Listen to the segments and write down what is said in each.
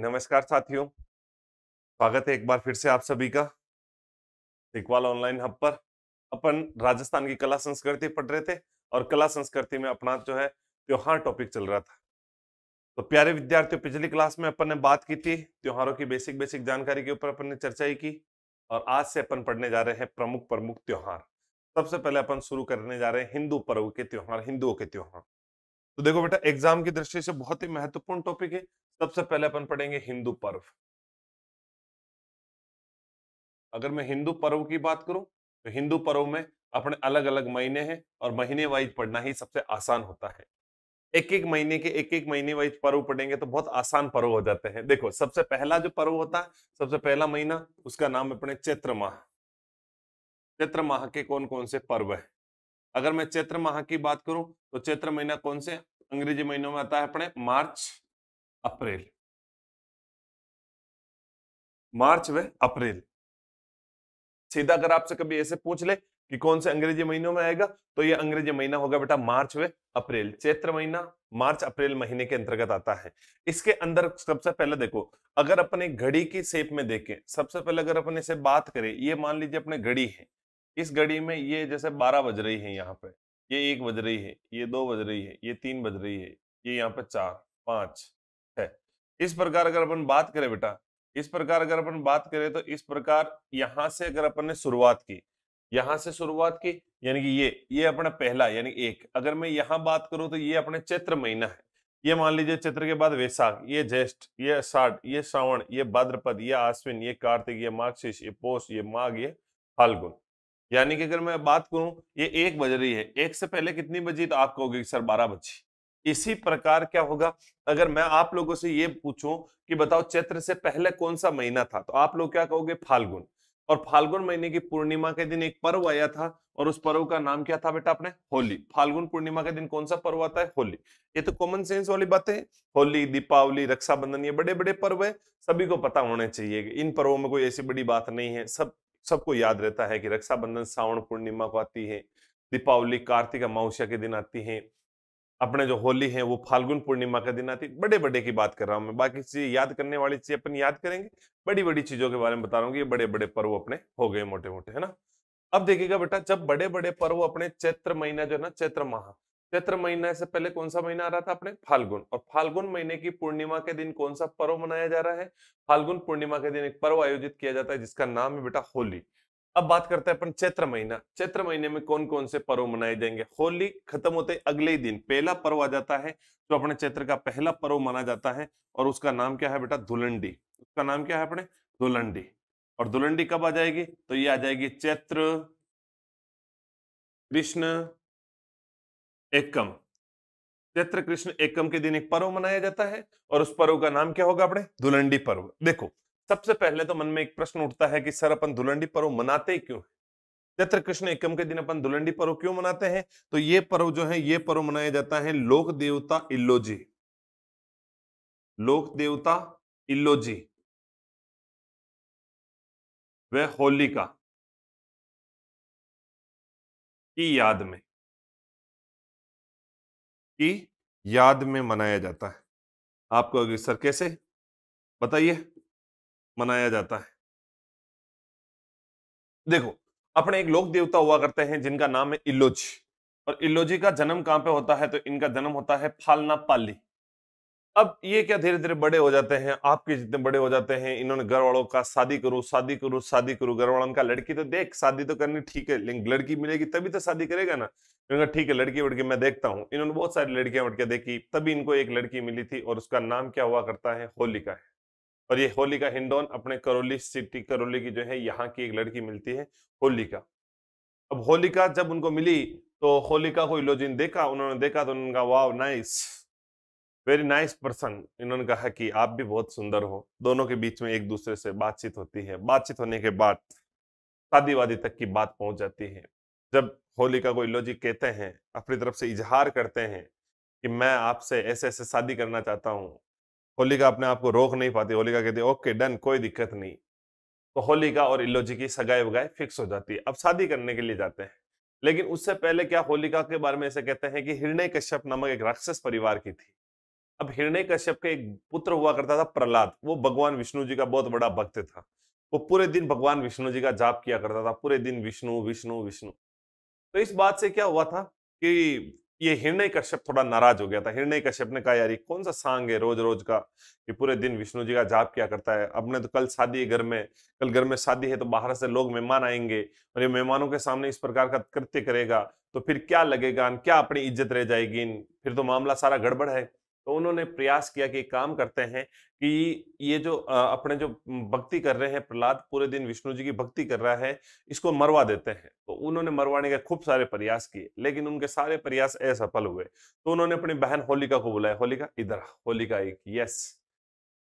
नमस्कार साथियों। स्वागत है एक बार फिर से आप सभी का। इकबाल ऑनलाइन हब पर अपन राजस्थान की कला संस्कृति पढ़ रहे थे और कला संस्कृति में अपना जो है त्योहार टॉपिक चल रहा था। तो प्यारे विद्यार्थियों, पिछली क्लास में अपन ने बात की थी, त्योहारों की बेसिक बेसिक जानकारी के ऊपर अपन ने चर्चा ही की और आज से अपन पढ़ने जा रहे हैं प्रमुख प्रमुख त्योहार। सबसे पहले अपन शुरू करने जा रहे हैं हिंदू पर्व के त्योहार, हिंदुओं के त्योहार। तो देखो बेटा एग्ज़ाम की दृष्टि से बहुत ही महत्वपूर्ण टॉपिक है। सबसे पहले अपन पढ़ेंगे हिंदू पर्व। अगर मैं हिंदू पर्व की बात करूँ तो हिंदू पर्व में अपने अलग अलग महीने हैं और महीने वाइज पढ़ना ही सबसे आसान होता है। एक एक महीने के एक एक महीने वाइज पर्व पढ़ेंगे तो बहुत आसान पर्व हो जाते हैं। देखो, सबसे पहला जो पर्व होता है, सबसे पहला महीना, उसका नाम अपने चैत्र माह। चैत्र माह के कौन कौन से पर्व है? अगर मैं चैत्र माह की बात करूँ तो चैत्र महीना कौन से? अंग्रेज़ी महीनों में आता है अपने मार्च अप्रैल। मार्च व अप्रैल। सीधा अगर आपसे कभी ऐसे पूछ ले कि कौन से अंग्रेज़ी महीनों में आएगा तो ये अंग्रेज़ी महीना होगा बेटा मार्च व अप्रैल। चैत्र महीना मार्च अप्रैल महीने के अंतर्गत आता है। इसके अंदर सबसे पहले देखो, अगर अपने घड़ी की शेप में देखें, सबसे पहले अगर अपने इसे बात करें, ये मान लीजिए अपने घड़ी है। इस घड़ी में ये जैसे बारह बज रही है यहाँ पे, ये एक बज रही है, ये दो बज रही है, ये तीन बज रही है, ये यहाँ पे चार, पाँच इस प्रकार अगर अपन बात करें बेटा, इस प्रकार अगर अपन बात करें तो इस प्रकार यहाँ से अगर अपन ने शुरुआत की, यहाँ से शुरुआत की, यानी कि ये ये अपना पहला, यानी एक। अगर मैं यहाँ बात करूँ तो ये अपने चैत्र महीना है। ये मान लीजिए चैत्र के बाद वैशाख, ये ज्येष्ठ, ये अषाढ़ ये श्रावण, ये भाद्रपद, ये आश्विन, ये कार्तिक, ये मार्गशीर्ष ये पोष, ये माघ, ये फाल्गुन। यानी कि अगर मैं बात करूँ, ये एक बज रही है। एक से पहले कितनी बजी तो आप कहोगे सर बारह बजी। इसी प्रकार क्या होगा? अगर मैं आप लोगों से ये पूछूँ कि बताओ चैत्र से पहले कौन सा महीना था तो आप लोग क्या कहोगे? फाल्गुन। और फाल्गुन महीने की पूर्णिमा के दिन एक पर्व आया था, और उस पर्व का नाम क्या था बेटा अपने? होली। फाल्गुन पूर्णिमा के दिन कौन सा पर्व आता है? होली। ये तो कॉमन सेंस वाली बातें है। होली, दीपावली, रक्षाबंधन, ये बड़े बड़े पर्व है। सभी को पता होने चाहिए इन पर्वों में कोई ऐसी बड़ी बात नहीं है। सब, सबको याद रहता है कि रक्षाबंधन श्रावण पूर्णिमा को आती है, दीपावली, कार्तिक, अमावस्या के दिन आती है। अपने जो होली है, वो फाल्गुन पूर्णिमा का दिन आती है बड़े बड़े की बात कर रहा हूँ मैं। बाकी चीज़ याद करने वाली चीज़ अपन याद करेंगे। बड़ी बड़ी चीज़ों के बारे में बता रहा हूँ ये बड़े बड़े पर्व अपने हो गए मोटे मोटे है ना? अब देखिएगा बेटा, जब बड़े बड़े पर्व अपने चैत्र महीना जो है ना, चैत्र माह, चैत्र महीना से पहले कौन सा महीना आ रहा था अपने? फाल्गुन। और फाल्गुन महीने की पूर्णिमा के दिन कौन सा पर्व मनाया जा रहा है? फाल्गुन पूर्णिमा के दिन एक पर्व आयोजित किया जाता है, जिसका नाम है बेटा होली। अब बात करते हैं अपन चैत्र महीना। चैत्र महीने में कौन कौन से पर्व मनाए जाएँगे? होली खत्म होते अगले ही दिन, पहला पर्व आ जाता है, जो अपने चैत्र का पहला पर्व माना जाता है, और उसका नाम क्या है बेटा? धुलंडी। उसका नाम क्या है अपने? धुलंडी। और धुलंडी कब आ जाएगी? तो ये आ जाएगी चैत्र, कृष्ण, एकम। चैत्र, कृष्ण, एकम के दिन एक पर्व मनाया जाता है, और उस पर्व का नाम क्या होगा अपने? धुलंडी पर्व। देखो सबसे पहले तो मन में एक प्रश्न उठता है कि, सर, अपन धुलंडी पर्व मनाते क्यों चैत्र कृष्ण एकम के दिन अपन धुलंडी पर्व क्यों मनाते हैं? तो ये पर्व जो है, ये पर्व मनाया जाता है लोक देवता इल्लोजी लोक देवता इल्लोजी व होलिका की। याद में। की याद में मनाया जाता है। आपको सर कैसे? बताइए। मनाया जाता है। देखो, अपने एक लोक देवता हुआ करते हैं जिनका नाम है इल्लोजी। और इल्लोजी का जन्म कहाँ पे होता है? तो इनका जन्म होता है फालना पाली अब ये क्या धीरे धीरे बड़े हो जाते हैं? आपके जितने बड़े हो जाते हैं, इन्होंने घर वालों का शादी करूँ शादी करूँ शादी करूँ। घर वालों का लड़की तो देख, शादी तो करनी ठीक है, लेकिन लड़की मिलेगी तभी तो शादी करेगा ना। इन्होंने ठीक है, लड़की वड़की मैं देखता हूँ। इन्होंने बहुत सारी लड़कियाँ वड़कियाँ देखी, तभी इनको एक लड़की मिली थी और उसका नाम क्या हुआ करता है? होलिका है। और ये होलिका हिंडोन अपने करौली सिटी, करौली की जो है, यहाँ की एक लड़की मिलती है, होलिका। अब होलिका जब उनको मिली तो होलिका को इलोजिन देखा, उन्होंने देखा तो उन्होंने कहा नाइस, वेरी नाइस पर्सन। इन्होंने कहा कि, आप भी बहुत सुंदर हो। दोनों के बीच में एक दूसरे से बातचीत होती है। बातचीत होने के बाद शादी वादी तक की बात पहुँच जाती है। जब होलिका को इलोजी कहते हैं, अपनी तरफ़ से इजहार करते हैं कि, मैं आपसे ऐसे ऐसे शादी करना चाहता हूँ होलिका अपने आप को रोक नहीं पाती। होलिका कहती है, ओके, डन, कोई दिक्कत नहीं। तो होलिका और इल्लोजी की सगाई वगाई फिक्स हो जाती है। अब शादी करने के लिए जाते हैं। लेकिन उससे पहले क्या होलिका के बारे में ऐसे कहते हैं कि हिरण्य कश्यप नामक एक राक्षस परिवार की थी। अब हिरण्य कश्यप के एक पुत्र हुआ करता था प्रहलाद। वो भगवान विष्णु जी का बहुत बड़ा भक्त था। वो पूरे दिन भगवान विष्णु जी का जाप किया करता था। पूरे दिन विष्णु विष्णु विष्णु। तो इस बात से क्या हुआ था कि ये हिरण्य कश्यप थोड़ा नाराज़ हो गया था। हिरण्य कश्यप ने कहा, यार, ये कौन सा सांग है रोज रोज का कि पूरे दिन विष्णु जी का जाप क्या करता है? अपने तो कल शादी है घर में, कल घर में शादी है तो बाहर से लोग मेहमान आएँगे और ये मेहमानों के सामने इस प्रकार का कृत्य करेगा तो फिर क्या लगेगा? क्या अपनी इज़्ज़त रह जाएगी? फिर तो मामला सारा गड़बड़ है। तो उन्होंने प्रयास किया कि काम करते हैं कि ये जो अपने जो भक्ति कर रहे हैं, प्रहलाद पूरे दिन विष्णु जी की भक्ति कर रहा है, इसको मरवा देते हैं। तो उन्होंने मरवाने के खूब सारे प्रयास किए, लेकिन उनके सारे प्रयास असफल हुए। तो उन्होंने अपनी बहन होलिका को बुलाया, होलिका, इधर होलिका एक, यस।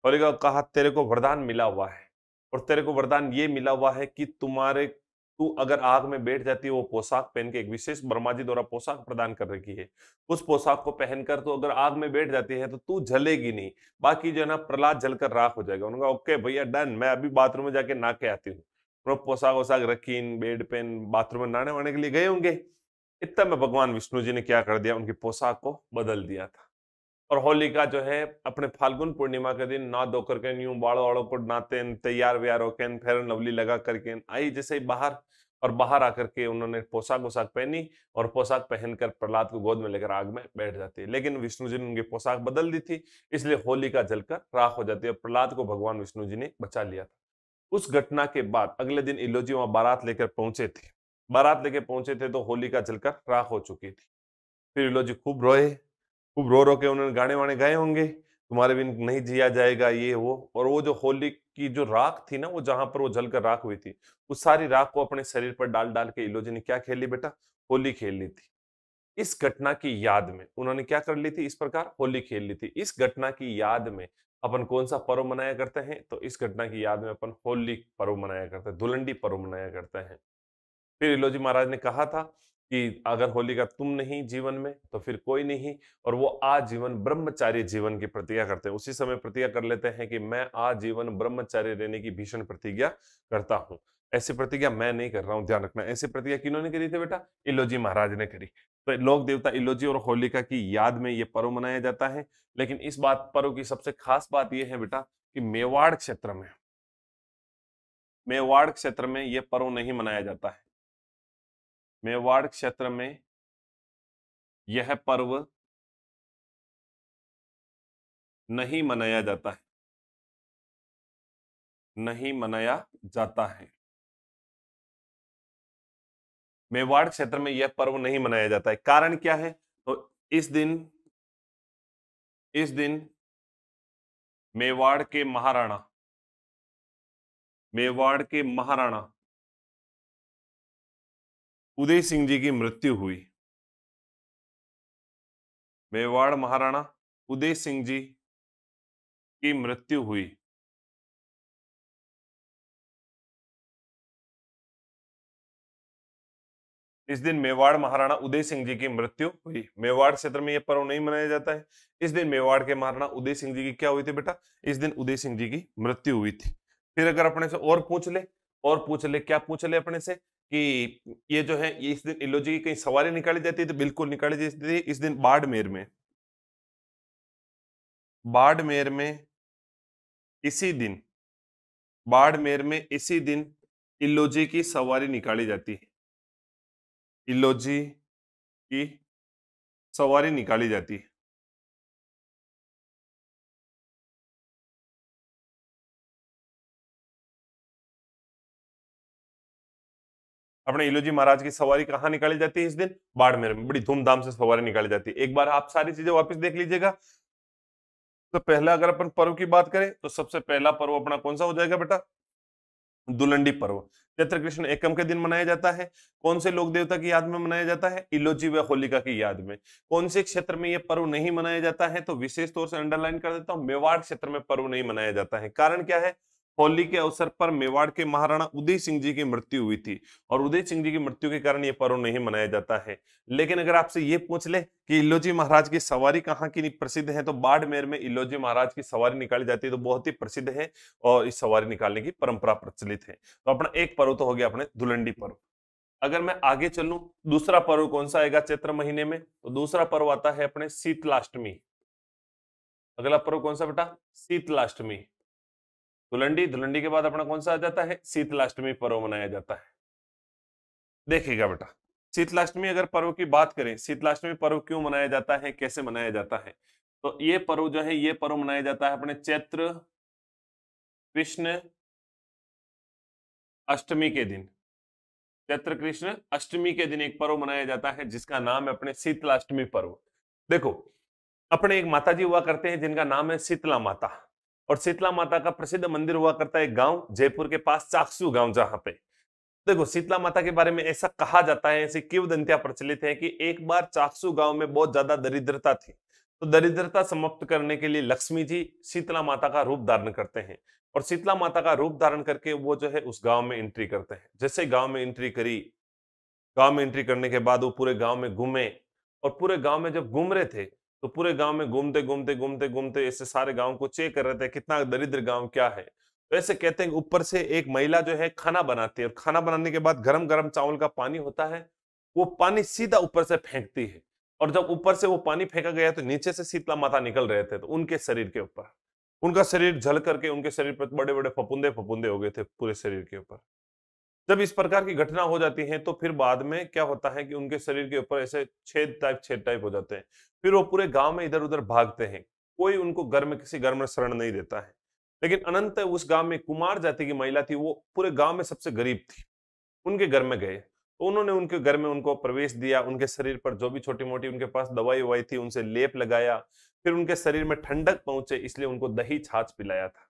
होलिका कहा, तेरे को वरदान मिला हुआ है। और तेरे को वरदान ये मिला हुआ है कि तुम्हारे तू अगर आग में बैठ जाती है, वो पोशाक पहन के एक विशेष ब्रह्मा जी द्वारा पोशाक प्रदान कर रखी है। उस पोशाक को पहनकर तो अगर आग में बैठ जाती है तो तू जलेगी नहीं। बाकी जो है ना, प्रहलाद जलकर राख हो जाएगा। उन्होंने कहा, ओके भैया, डन। मैं अभी बाथरूम में जाके नहा के आती हूँ। पोशाक वोशाक रखी, बेड पेन, बाथरूम में नहाने वाने के लिए गए होंगे। इतना में भगवान विष्णु जी ने क्या कर दिया, उनकी पोशाक को बदल दिया था। और होलिका जो है, अपने फाल्गुन पूर्णिमा के दिन ना धो करके न्यू बाड़ो वाड़ो को नाते तैयार व्यार होके फेर लवली लगा करके आई जैसे ही बाहर और बाहर आकर के उन्होंने पोशाक वोशाक पहनी और पोशाक पहनकर प्रहलाद को गोद में लेकर आग में बैठ जाती है। लेकिन विष्णु जी ने उनकी पोशाक बदल दी थी, इसलिए होलिका जलकर राख हो जाती है और प्रहलाद को भगवान विष्णु जी ने बचा लिया था। उस घटना के बाद अगले दिन इलोजी वहाँ बारात लेकर पहुँचे थे। बारात लेकर पहुँचे थे तो होलिका जलकर राख हो चुकी थी। फिर इलोजी खूब रोए, खूब रो रो के उन्होंने गाने वाने गाए होंगे। तुम्हारे बिन नहीं जिया जाएगा, ये, वो। और वो जो होली की जो राख थी ना, वो जहाँ पर वो जलकर राख हुई थी, उस सारी राख को अपने शरीर पर डाल डाल के इलोजी ने क्या खेल ली बेटा? होली खेल ली थी। इस घटना की याद में उन्होंने क्या कर ली थी? इस प्रकार होली खेल ली थी। इस घटना की याद में अपन कौन सा पर्व मनाया करते हैं? तो इस घटना की याद में अपन होली पर्व मनाया करते हैं धुलंडी पर्व मनाया करते हैं। फिर इलोजी महाराज ने कहा था कि अगर होली का तुम नहीं जीवन में तो फिर कोई नहीं, और वो आजीवन ब्रह्मचारी जीवन की प्रतिज्ञा करते हैं। उसी समय प्रतिज्ञा कर लेते हैं कि मैं आजीवन ब्रह्मचारी रहने की भीषण प्रतिज्ञा करता हूँ। ऐसी प्रतिज्ञा मैं नहीं कर रहा हूँ, ध्यान रखना। ऐसी प्रतिज्ञा किन्होंने करी थी बेटा? इलोजी महाराज ने करी। तो लोक देवता इलोजी और होलिका की याद में ये पर्व मनाया जाता है। लेकिन इस बात, पर्व की सबसे खास बात यह है बेटा कि मेवाड़ क्षेत्र में, मेवाड़ क्षेत्र में यह पर्व नहीं मनाया जाता है। मेवाड़ क्षेत्र में यह पर्व नहीं मनाया जाता है। नहीं मनाया जाता है। मेवाड़ क्षेत्र में यह पर्व नहीं मनाया जाता है। कारण क्या है? तो इस दिन इस दिन मेवाड़ के महाराणा, मेवाड़ के महाराणा उदय सिंह जी की मृत्यु हुई। मेवाड़ महाराणा उदय सिंह जी की मृत्यु हुई। इस दिन मेवाड़ महाराणा उदय सिंह जी की मृत्यु हुई। मेवाड़ क्षेत्र में यह पर्व नहीं मनाया जाता है। इस दिन मेवाड़ के महाराणा उदय सिंह जी की क्या हुई थी बेटा? इस दिन उदय सिंह जी की मृत्यु हुई थी। फिर अगर अपने से और पूछ ले, और पूछ ले, क्या पूछ ले अपने से? कि ये जो है, ये इस दिन इलोजी की कहीं सवारी निकाली जाती है तो बिल्कुल निकाली जाती थी इस दिन बाड़मेर में। बाड़मेर में इसी दिन, बाड़मेर में इसी दिन इलोजी की सवारी निकाली जाती है। इलोजी की सवारी निकाली जाती है। अपने इलोजी महाराज की सवारी कहाँ निकाली जाती है इस दिन? बाड़मेर में बड़ी धूमधाम से सवारी निकाली जाती है। एक बार आप सारी चीज़ें वापस देख लीजिएगा। तो पहला अगर अपन पर्व की बात करें तो सबसे पहला पर्व अपना कौन सा हो जाएगा बेटा? दुलंडी पर्व। चैत्र कृष्ण एकम के दिन मनाया जाता है। कौन से लोक देवता की याद में मनाया जाता है? इलोजी व होलिका की याद में। कौन से क्षेत्र में यह पर्व नहीं मनाया जाता है? तो विशेष तौर से अंडरलाइन कर देता हूँ, मेवाड़ क्षेत्र में पर्व नहीं मनाया जाता है। कारण क्या है? होली के अवसर पर मेवाड़ के महाराणा उदय सिंह जी की मृत्यु हुई थी और उदय सिंह जी की मृत्यु के कारण ये पर्व नहीं मनाया जाता है। लेकिन अगर आपसे ये पूछ ले कि इलोजी महाराज की सवारी कहाँ की प्रसिद्ध है तो बाड़मेर में इलोजी महाराज की सवारी निकाली जाती है तो बहुत ही प्रसिद्ध है और इस सवारी निकालने की परंपरा प्रचलित है। तो अपना एक पर्व तो हो गया अपने धुलंडी पर्व। अगर मैं आगे चलूँ, दूसरा पर्व कौन सा आएगा चैत्र महीने में? तो दूसरा पर्व आता है अपने शीतलाष्टमी। अगला पर्व कौन सा बेटा? शीतलाष्टमी। धुलंडी धुलंडी के बाद अपना कौन सा आ जाता है? शीतलाष्टमी पर्व मनाया जाता है। देखिएगा बेटा, शीतलाष्टमी अगर पर्व की बात करें, शीतलाष्टमी पर्व क्यों मनाया जाता है, कैसे मनाया जाता है? तो ये पर्व जो है, ये पर्व मनाया जाता है अपने चैत्र, कृष्ण अष्टमी के दिन। चैत्र, कृष्ण अष्टमी के दिन एक पर्व मनाया जाता है, जिसका नाम है अपने शीतलाष्टमी पर्व। देखो, अपने एक माता जी हुआ करते हैं, जिनका नाम है शीतला माता। और शीतला माता का प्रसिद्ध मंदिर हुआ करता है गाँव, जयपुर के पास, चाकसू गाँव, जहाँ पे। देखो, शीतला माता के बारे में ऐसा कहा जाता है, ऐसी किवदंतियाँ प्रचलित है कि एक बार चाकसू गाँव में बहुत ज़्यादा दरिद्रता थी। तो दरिद्रता समाप्त करने के लिए लक्ष्मी जी शीतला माता का रूप धारण करते हैं और शीतला माता का रूप धारण करके वो जो है उस गाँव में एंट्री करते हैं। जैसे गाँव में एंट्री करी, गाँव में एंट्री करने के बाद वो पूरे गाँव में घूमे और पूरे गाँव में जब घूम रहे थे तो पूरे गाँव में घूमते घूमते घूमते घूमते ऐसे सारे गाँव को चेक कर रहे थे कितना दरिद्र गाँव क्या है। तो ऐसे कहते हैं ऊपर से एक महिला जो है खाना बनाती है और खाना बनाने के बाद गरम गरम चावल का पानी होता है, वो पानी सीधा ऊपर से फेंकती है। और जब ऊपर से वो पानी फेंका गया तो नीचे से शीतला माता निकल रहे थे तो उनके शरीर के ऊपर। उनका शरीर झल करके उनके शरीर पर बड़े बड़े फपुंदे फपुंदे हो गए थे पूरे शरीर के ऊपर। जब इस प्रकार की घटना हो जाती है तो फिर बाद में क्या होता है कि उनके शरीर के ऊपर ऐसे छेद टाइप छेद टाइप हो जाते हैं। फिर वो पूरे गाँव में इधर उधर भागते हैं। कोई उनको घर में किसी घर में शरण नहीं देता है। लेकिन अनंत उस गाँव में कुमार जाति की महिला थी, वो पूरे गाँव में सबसे गरीब थी। उनके घर में गए। तो उन्होंने उनके घर में उनको प्रवेश दिया। उनके शरीर पर जो भी छोटी मोटी उनके पास दवाई ववाई थी, उनसे लेप लगाया। फिर उनके शरीर में ठंडक पहुँचे, इसलिए उनको दही छाछ पिलाया था।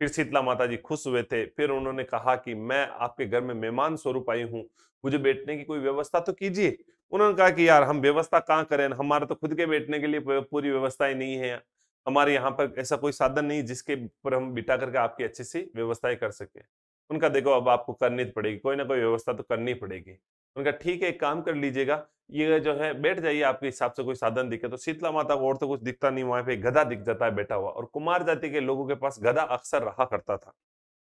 फिर शीतला माता जी खुश हुए थे। फिर उन्होंने कहा कि, मैं आपके घर में मेहमान स्वरूप आई हूँ। मुझे बैठने की कोई व्यवस्था तो कीजिए? उन्होंने कहा कि, यार, हम व्यवस्था कहाँ करें? हमारे तो खुद के बैठने के लिए पूरी व्यवस्थाएँ नहीं है। हमारे यहाँ पर ऐसा कोई साधन नहीं जिसके पर हम बिठा करके आपकी अच्छी सी व्यवस्थाएँ कर सके। उनका देखो, अब आपको करनी पड़ेगी। कोई ना कोई व्यवस्था तो करनी पड़ेगी। उनका ठीक है, एक काम कर लीजिएगा, ये जो है, बैठ जाइए, आपके हिसाब से कोई साधन दिखे। तो शीतला माता को और तो कुछ दिखता नहीं, वहाँ पे गधा दिख जाता है, बैठा हुआ। और कुमार जाति के लोगों के पास गधा अक्सर रहा करता था।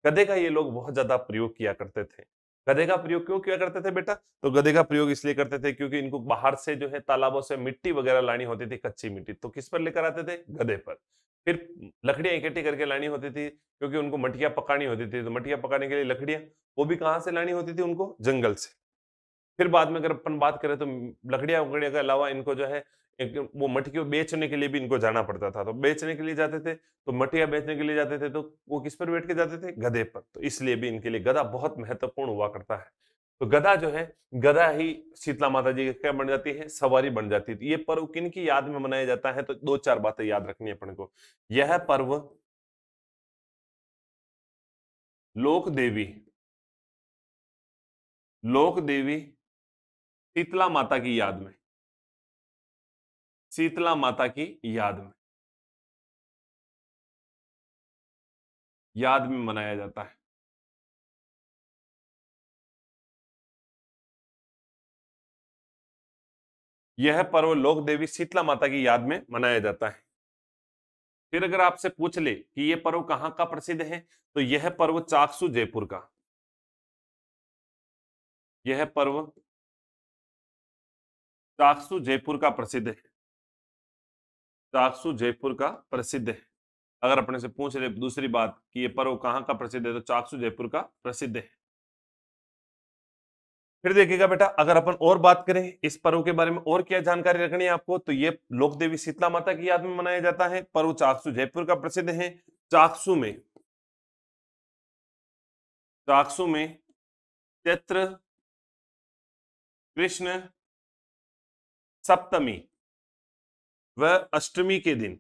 गधे का ये लोग बहुत ज़्यादा प्रयोग किया करते थे। गधे का प्रयोग क्यों किया करते थे बेटा? तो गधे का प्रयोग इसलिए करते थे क्योंकि इनको बाहर से जो है, तालाबों से मिट्टी वगैरह लानी होती थी, कच्ची मिट्टी। तो किस पर लेकर आते थे? गधे पर। फिर लकड़ियाँ इकट्ठी करके लानी होती थी, क्योंकि उनको मटिया पकानी होती थी। तो मटिया पकाने के लिए लकड़ियाँ, वो भी कहाँ से लानी होती थी उनको? जंगल से। फिर बाद में अगर अपन बात करें तो लकड़िया उकड़िया के अलावा इनको जो है, एक वो मटकी बेचने के लिए भी इनको जाना पड़ता था। तो बेचने के लिए जाते थे तो मटिया बेचने के लिए जाते थे तो वो किस पर बैठ के जाते थे? गधे पर। तो इसलिए भी इनके लिए गधा बहुत महत्वपूर्ण हुआ करता है। तो गधा जो है, गधा ही शीतला माता जी क्या बन जाती है, सवारी बन जाती है। ये पर्व किन की याद में मनाया जाता है? तो दो चार बातें याद रखनी है अपन को। यह पर्व लोक देवी लोक देवी शीतला माता की याद में। शीतला माता की याद में। याद में मनाया जाता है। यह पर्व लोक देवी शीतला माता की याद में मनाया जाता है। फिर अगर आपसे पूछ ले कि यह पर्व कहाँ का प्रसिद्ध है तो यह पर्व चाकसू जयपुर का। यह पर्व चाकसू जयपुर का प्रसिद्ध है। चाकसू जयपुर का प्रसिद्ध है। अगर अपने से पूछ रहे दूसरी बात कि ये पर्व कहाँ का प्रसिद्ध है तो चाकसू जयपुर का प्रसिद्ध है। फिर देखिएगा बेटा, अगर अपन और बात करें इस पर्व के बारे में और क्या जानकारी रखनी है आपको तो ये लोक देवी शीतला माता की याद में मनाया जाता है। पर्व चाकसू जयपुर का प्रसिद्ध है। चाकसू में चाकसू में चैत्र, कृष्ण सप्तमी व अष्टमी के दिन।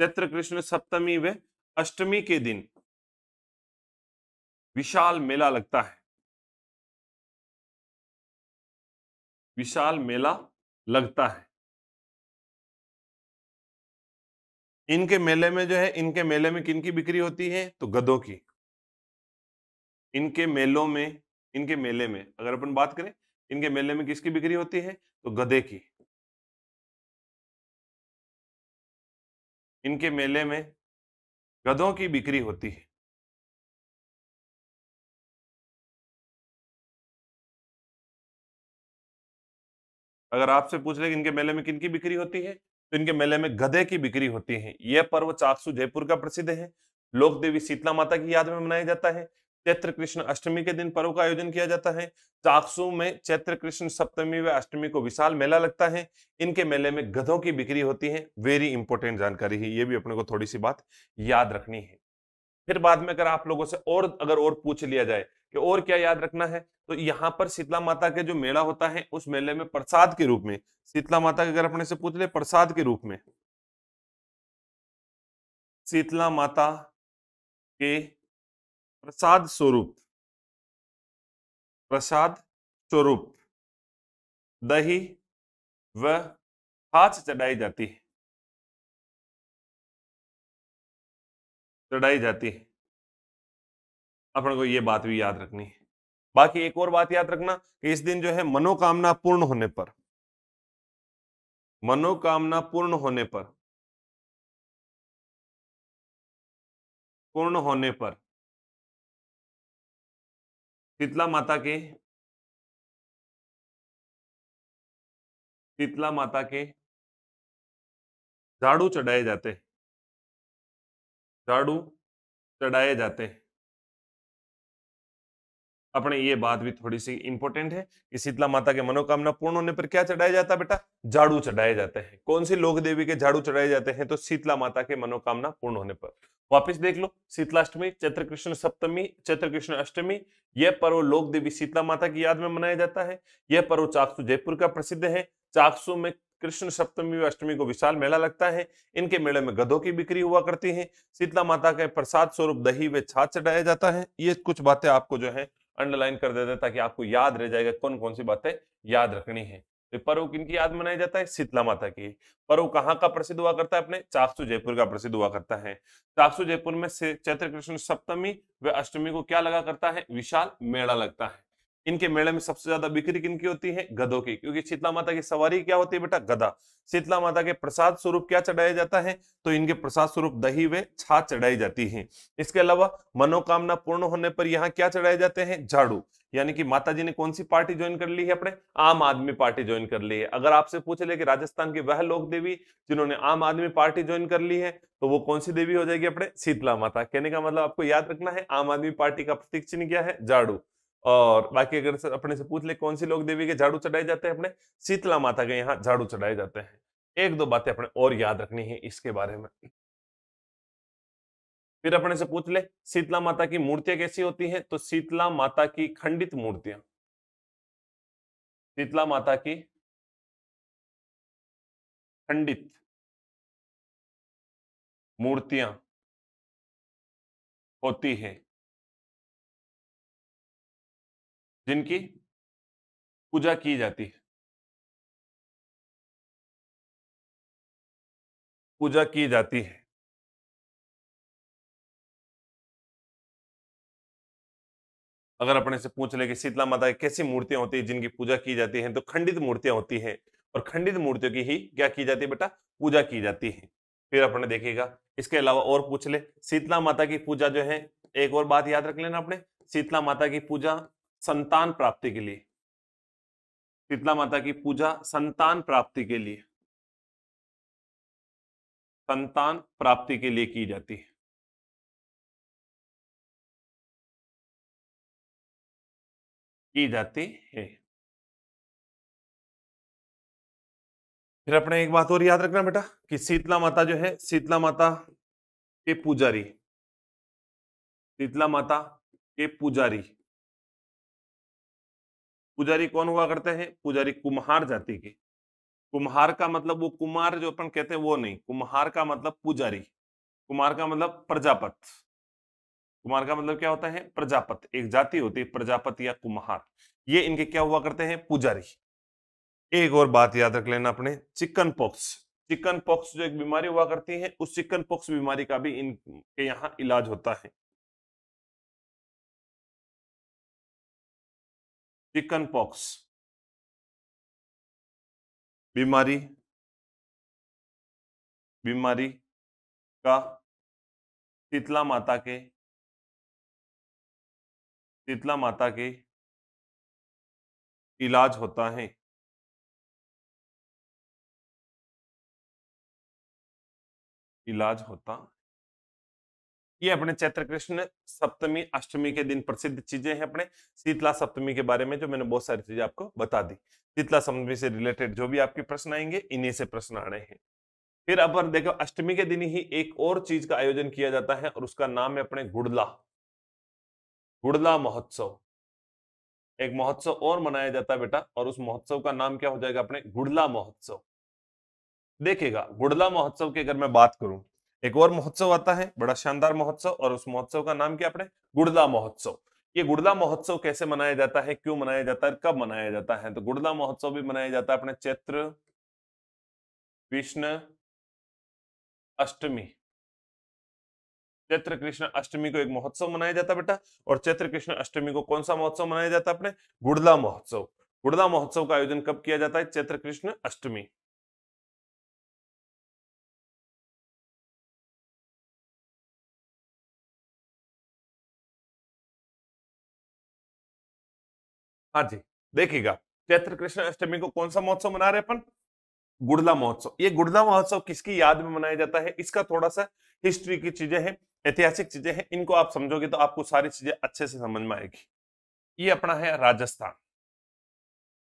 चैत्र कृष्ण सप्तमी व अष्टमी के दिन। विशाल मेला लगता है। विशाल मेला लगता है। इनके मेले में जो है, इनके मेले में किन की बिक्री होती है? तो गधों की। इनके मेलों में, इनके मेले में, अगर अपन बात करें इनके मेले में किसकी बिक्री होती है? तो गधे की। इनके मेले में गधों की बिक्री होती है। अगर आपसे पूछ ले इनके मेले में किन की बिक्री होती है तो इनके मेले में गधे की बिक्री होती है। यह पर्व चाकसू जयपुर का प्रसिद्ध है। लोक देवी शीतला माता की याद में मनाया जाता है। चैत्र कृष्ण अष्टमी के दिन पर्व का आयोजन किया जाता है। चाकसू में चैत्र कृष्ण सप्तमी व अष्टमी को विशाल मेला लगता है। इनके मेले में गधों की बिक्री होती है। वेरी इंपॉर्टेंट जानकारी है। ये भी अपने को थोड़ी सी बात याद रखनी है। फिर बाद में अगर आप लोगों से और अगर और पूछ लिया जाए कि और क्या याद रखना है तो यहाँ पर शीतला माता के जो मेला होता है, उस मेले में प्रसाद के रूप में, शीतला माता के अगर अपने से पूछ ले, प्रसाद के रूप में। शीतला माता के प्रसाद स्वरूप। प्रसाद स्वरूप। दही व हाथ चढ़ाई जाती है। चढ़ाई जाती है। अपन को ये बात भी याद रखनी है। बाकी एक और बात याद रखना कि इस दिन जो है मनोकामना पूर्ण होने पर। मनोकामना पूर्ण होने पर। पूर्ण होने पर। शीतला माता के। शीतला माता के। झाड़ू चढ़ाए जाते। झाड़ू चढ़ाए जाते। हैं अपने ये बात भी थोड़ी सी इंपॉर्टेंट है। कि शीतला माता के मनोकामना पूर्ण होने पर क्या चढ़ाया जाता है बेटा? झाड़ू चढ़ाए जाते हैं। कौन सी लोक देवी के झाड़ू चढ़ाए जाते हैं? तो शीतला माता के मनोकामना पूर्ण होने पर। वापिस देख लो, शीतलाष्टमी चैत्र कृष्ण सप्तमी चैत्र कृष्ण अष्टमी, यह पर्व लोक देवी शीतला माता की याद में मनाया जाता है। यह पर्व चाकसू जयपुर का प्रसिद्ध है। चाकसू में कृष्ण सप्तमी व अष्टमी को विशाल मेला लगता है। इनके मेले में गधों की बिक्री हुआ करती है। शीतला माता के प्रसाद स्वरूप दही व छाछ चढ़ाया जाता है। ये कुछ बातें आपको जो है अंडरलाइन कर देते हैं ताकि आपको याद रह जाएगा कौन कौन सी बातें याद रखनी है। तो पर्व किनकी याद मनाया जाता है? शीतला माता की। पर्व कहाँ का प्रसिद्ध हुआ करता है? अपने चाकसू जयपुर का प्रसिद्ध हुआ करता है। चाकसू जयपुर में चैत्र कृष्ण सप्तमी व अष्टमी को क्या लगा करता है? विशाल मेला लगता है। इनके मेले में सबसे ज़्यादा बिक्री किनकी होती है? गधों की। क्योंकि शीतला माता की सवारी क्या होती है बेटा? गधा। शीतला माता के प्रसाद स्वरूप क्या चढ़ाया जाता है? तो इनके प्रसाद स्वरूप दही वे छाछ चढ़ाई जाती है। इसके अलावा मनोकामना पूर्ण होने पर यहाँ क्या चढ़ाए जाते हैं? झाड़ू। यानी कि माता जी ने कौन सी पार्टी ज्वाइन कर ली है अपने? आम आदमी पार्टी ज्वाइन कर ली है। अगर आपसे पूछ ले कि राजस्थान की वह लोक देवी जिन्होंने आम आदमी पार्टी ज्वाइन कर ली है तो वो कौन सी देवी हो जाएगी अपने? शीतला माता। कहने का मतलब आपको याद रखना है, आम आदमी पार्टी का प्रतीक चिन्ह क्या है? झाड़ू। और बाकी अगर अपने से पूछ ले, कौन सी लोग देवी के झाड़ू चढ़ाए जाते हैं अपने? शीतला माता के यहाँ झाड़ू चढ़ाए जाते हैं। एक दो बातें अपने और याद रखनी है इसके बारे में। फिर अपने से पूछ ले, शीतला माता की मूर्तियाँ कैसी होती हैं? तो शीतला माता की खंडित मूर्तियाँ। शीतला माता की खंडित मूर्तियाँ होती है। जिनकी पूजा की जाती है। पूजा की जाती है। अगर अपने से पूछ ले कि शीतला माता की कैसी मूर्तियाँ होती है जिनकी पूजा की जाती है तो खंडित मूर्तियाँ होती हैं और खंडित मूर्तियों की ही क्या की जाती है बेटा? पूजा की जाती है। फिर अपने देखिएगा, इसके अलावा और पूछ ले शीतला माता की पूजा जो है, एक और बात याद रख लेना अपने शीतला माता की पूजा संतान प्राप्ति के लिए। शीतला माता की पूजा संतान प्राप्ति के लिए। संतान प्राप्ति के लिए की जाती है। की जाती है। फिर अपने एक बात और याद रखना बेटा, कि शीतला माता जो है शीतला माता के पुजारी। शीतला माता के पुजारी। पुजारी कौन हुआ करते हैं? पुजारी कुम्हार जाति के। कुम्हार का मतलब वो कुमार जो अपन कहते हैं वो नहीं, कुम्हार का मतलब पुजारी। कुमार का मतलब प्रजापत। कुमार का मतलब क्या होता है? प्रजापत। एक जाति होती है प्रजापत या कुम्हार। ये इनके क्या हुआ करते हैं? पुजारी। एक और बात याद रख लेना अपने, चिकन पॉक्स। चिकन पॉक्स जो एक बीमारी हुआ करती है, उस चिकन पॉक्स बीमारी का भी इनके यहाँ इलाज होता है। चिकन पॉक्स बीमारी। बीमारी का शीतला माता के। शीतला माता के इलाज होता है। इलाज होता ये अपने चैत्र कृष्ण सप्तमी, अष्टमी के दिन प्रसिद्ध चीज़ें हैं अपने शीतला सप्तमी के बारे में, जो मैंने बहुत सारी चीज़ें आपको बता दी। शीतला सप्तमी से रिलेटेड जो भी आपके प्रश्न आएँगे, इन्हीं से प्रश्न आ रहे हैं। फिर अपन देखो, अष्टमी के दिन ही एक और चीज़ का आयोजन किया जाता है, और उसका नाम है अपने गुड़ला। गुड़ला महोत्सव। एक महोत्सव और मनाया जाता है बेटा, और उस महोत्सव का नाम क्या हो जाएगा अपने, गुड़ला महोत्सव। देखिएगा, गुड़ला महोत्सव की अगर मैं बात करूँ एक और महोत्सव आता है, बड़ा शानदार महोत्सव और उस महोत्सव का नाम क्या अपने? गुड़ला महोत्सव। ये गुड़ला महोत्सव कैसे मनाया जाता है, क्यों मनाया जाता है कब मनाया जाता है? तो गुड़ला महोत्सव भी मनाया जाता है अपने चैत्र, कृष्ण अष्टमी। चैत्र कृष्ण अष्टमी को एक महोत्सव मनाया जाता है बेटा और चैत्र कृष्ण अष्टमी को कौन सा महोत्सव मनाया जाता है अपने? गुड़ला महोत्सव। गुड़ला महोत्सव का आयोजन कब किया जाता है? चैत्र कृष्ण अष्टमी। हाँ जी, देखिएगा, चैत्र कृष्ण अष्टमी को कौन सा महोत्सव मना रहे अपन? गुड़ला महोत्सव। ये गुड़ला महोत्सव किसकी याद में मनाया जाता है? इसका थोड़ा सा हिस्ट्री की चीज़ें हैं, ऐतिहासिक चीज़ें हैं, इनको आप समझोगे तो आपको सारी चीज़ें अच्छे से समझ में आएगी। ये अपना है राजस्थान।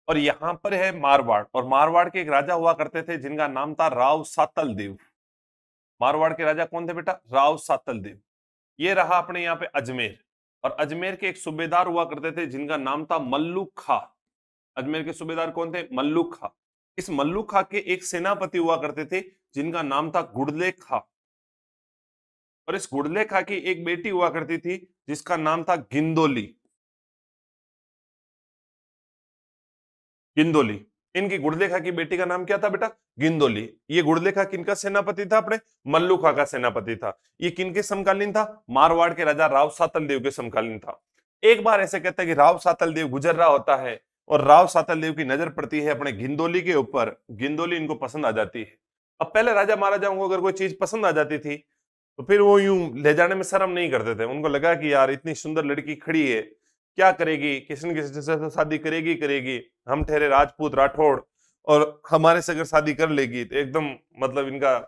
और यहाँ पर है मारवाड़, और मारवाड़ के एक राजा हुआ करते थे, जिनका नाम था राव सातल देव मारवाड़ के राजा कौन थे बेटा? राव सातल देव ये रहा अपने यहाँ पे अजमेर। और अजमेर के एक सूबेदार हुआ करते थे जिनका नाम था मल्लुक खा। अजमेर के सूबेदार कौन थे? मल्लुक खा। इस मल्लुक खा के एक सेनापति हुआ करते थे जिनका नाम था गुड़ले खा। और इस गुड़ले खा की एक बेटी हुआ करती थी जिसका नाम था गिंदोली। गिंदोली। इनकी गुड़लेखा की बेटी का नाम क्या था बेटा? गिंदोली। ये गुड़लेखा किनका सेनापति था अपने? मल्लुखा का सेनापति था। ये किनके समकालीन था? मारवाड़ के राजा राव सातल देव के समकालीन था। एक बार ऐसे कहते हैं कि राव सातल देव गुजर रहा होता है और राव सातल देव की नज़र पड़ती है अपने गिंदोली के ऊपर। गिंदोली इनको पसंद आ जाती है। अब पहले राजा महाराजाओं को अगर कोई चीज़ पसंद आ जाती थी तो फिर वो यूँ ले जाने में शर्म नहीं करते थे। उनको लगा कि यार इतनी सुंदर लड़की खड़ी है क्या करेगी? किसी न किसी से तो शादी करेगी करेगी। हम ठहरे राजपूत, राठौड़ और हमारे से अगर शादी कर लेगी तो एकदम मतलब इनका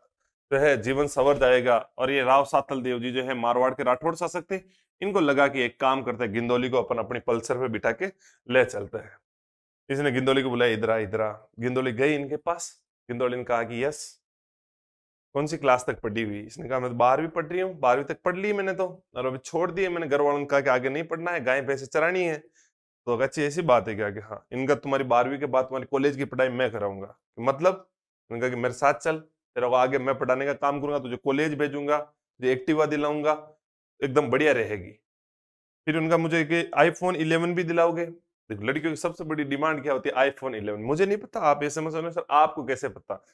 जो है जीवन सवर जाएगा और ये राव सातल देव जी जो है मारवाड़ के राठौड़ शासक थे इनको लगा कि एक काम करते हैं, गिंदोली को अपन अपनी पल्सर पे बिठा के ले चलते हैं। इसने गिंदोली को बुलाया, इधर इधर गिंदोली गई इनके पास। गिंदोली ने कहा कि यस। कौन सी क्लास तक पढ़ी हुई? इसने कहा, मैं तो बारहवीं पढ़ रही हूँ, बारहवीं तक पढ़ ली मैंने तो। और अभी छोड़ दिए मैंने, घर वालों ने कहा कि आगे नहीं पढ़ना है, गाय भैंसे चरानी है। तो अच्छी, ऐसी बात है क्या? कि हाँ इनका तुम्हारी बारहवीं के बाद तुम्हारी कॉलेज की पढ़ाई मैं कराऊँगा। मतलब? उनका कि, मेरे साथ चल, तेरा आगे मैं पढ़ाने का काम करूँगा, तुझे कॉलेज भेजूँगा, तुझे एक्टिवा दिलाऊँगा एकदम बढ़िया रहेगी। फिर उनका मुझे कि, आईफोन इलेवन भी दिलाओगे? लड़कियों की सबसे बड़ी डिमांड क्या होती है, आईफोन इलेवन। मुझे नहीं पता, आप ऐसे मसले सर, आपको कैसे पता?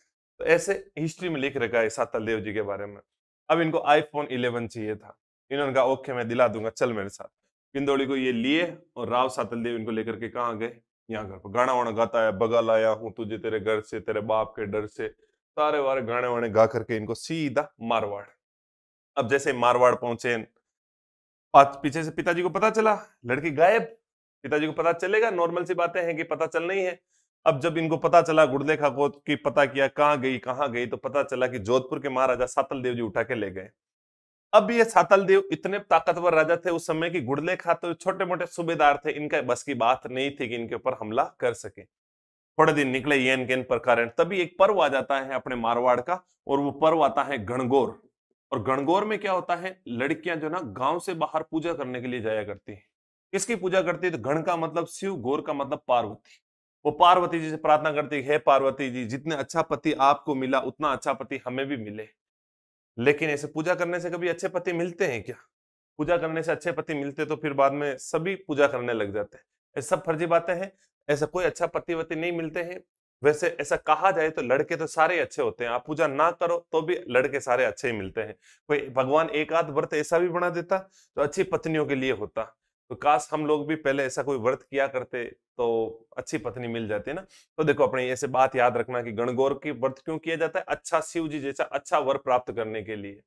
तो ऐसे हिस्ट्री में लिख रखा है सातल देव जी के बारे में। अब इनको आईफोन 11 चाहिए था। इन्होंने कहा, ओके, मैं दिला दूँगा, चल मेरे साथ। किंदौड़ी को ये लिए और राव सातल देव इनको लेकर के कहा गए? यहाँ घर पर। गाना वाना गाता है बगा लाया हूँ तुझे तेरे घर से, तेरे बाप के डर से। सारे वारे गाने वाने गा करके इनको सीधा मारवाड़। अब जैसे मारवाड़ पहुँचे पीछे से पिताजी को पता चला, लड़की गायब। पिताजी को पता चलेगा, नॉर्मल सी बातें हैं कि पता चल नहीं है। अब जब इनको पता चला गुड़लेखा को कि पता किया कहाँ गई कहाँ गई तो पता चला कि जोधपुर के महाराजा सातल देव जी उठा के ले गए। अब ये सातल देव इतने ताकतवर राजा थे उस समय की गुड़लेखा तो छोटे मोटे सूबेदार थे, इनका बस की बात नहीं थी कि इनके ऊपर हमला कर सके। थोड़े दिन निकले येन केन पर कारण, तभी एक पर्व आ जाता है अपने मारवाड़ का और वो पर्व आता है गणगौर। और गणगौर में क्या होता है, लड़कियाँ जो ना गाँव से बाहर पूजा करने के लिए जाया करती है। किसकी पूजा करती है? तो गण का मतलब शिव, गौर का मतलब पार्वती। वो पार्वती जी से प्रार्थना करती है पार्वती जी, जितने अच्छा पति आपको मिला, उतना अच्छा पति हमें भी मिले। लेकिन ऐसे पूजा करने से कभी अच्छे पति मिलते हैं क्या? पूजा करने से अच्छे पति मिलते तो फिर बाद में सभी पूजा करने लग जाते हैं। ऐसे सब फर्जी बातें हैं, ऐसा कोई अच्छा पति वति नहीं मिलते हैं। वैसे ऐसा कहा जाए तो लड़के तो सारे अच्छे होते हैं, आप पूजा ना करो तो भी लड़के सारे अच्छे ही मिलते हैं। कोई भगवान एक आध व्रत ऐसा भी बना देता तो अच्छी पत्नियों के लिए होता। तो काश हम लोग भी पहले ऐसा कोई व्रत किया करते तो अच्छी पत्नी मिल जाती है ना। तो देखो अपने ऐसे बात याद रखना कि गणगौर की व्रत क्यों किया जाता है? अच्छा शिव जी जैसा अच्छा वर प्राप्त करने के लिए।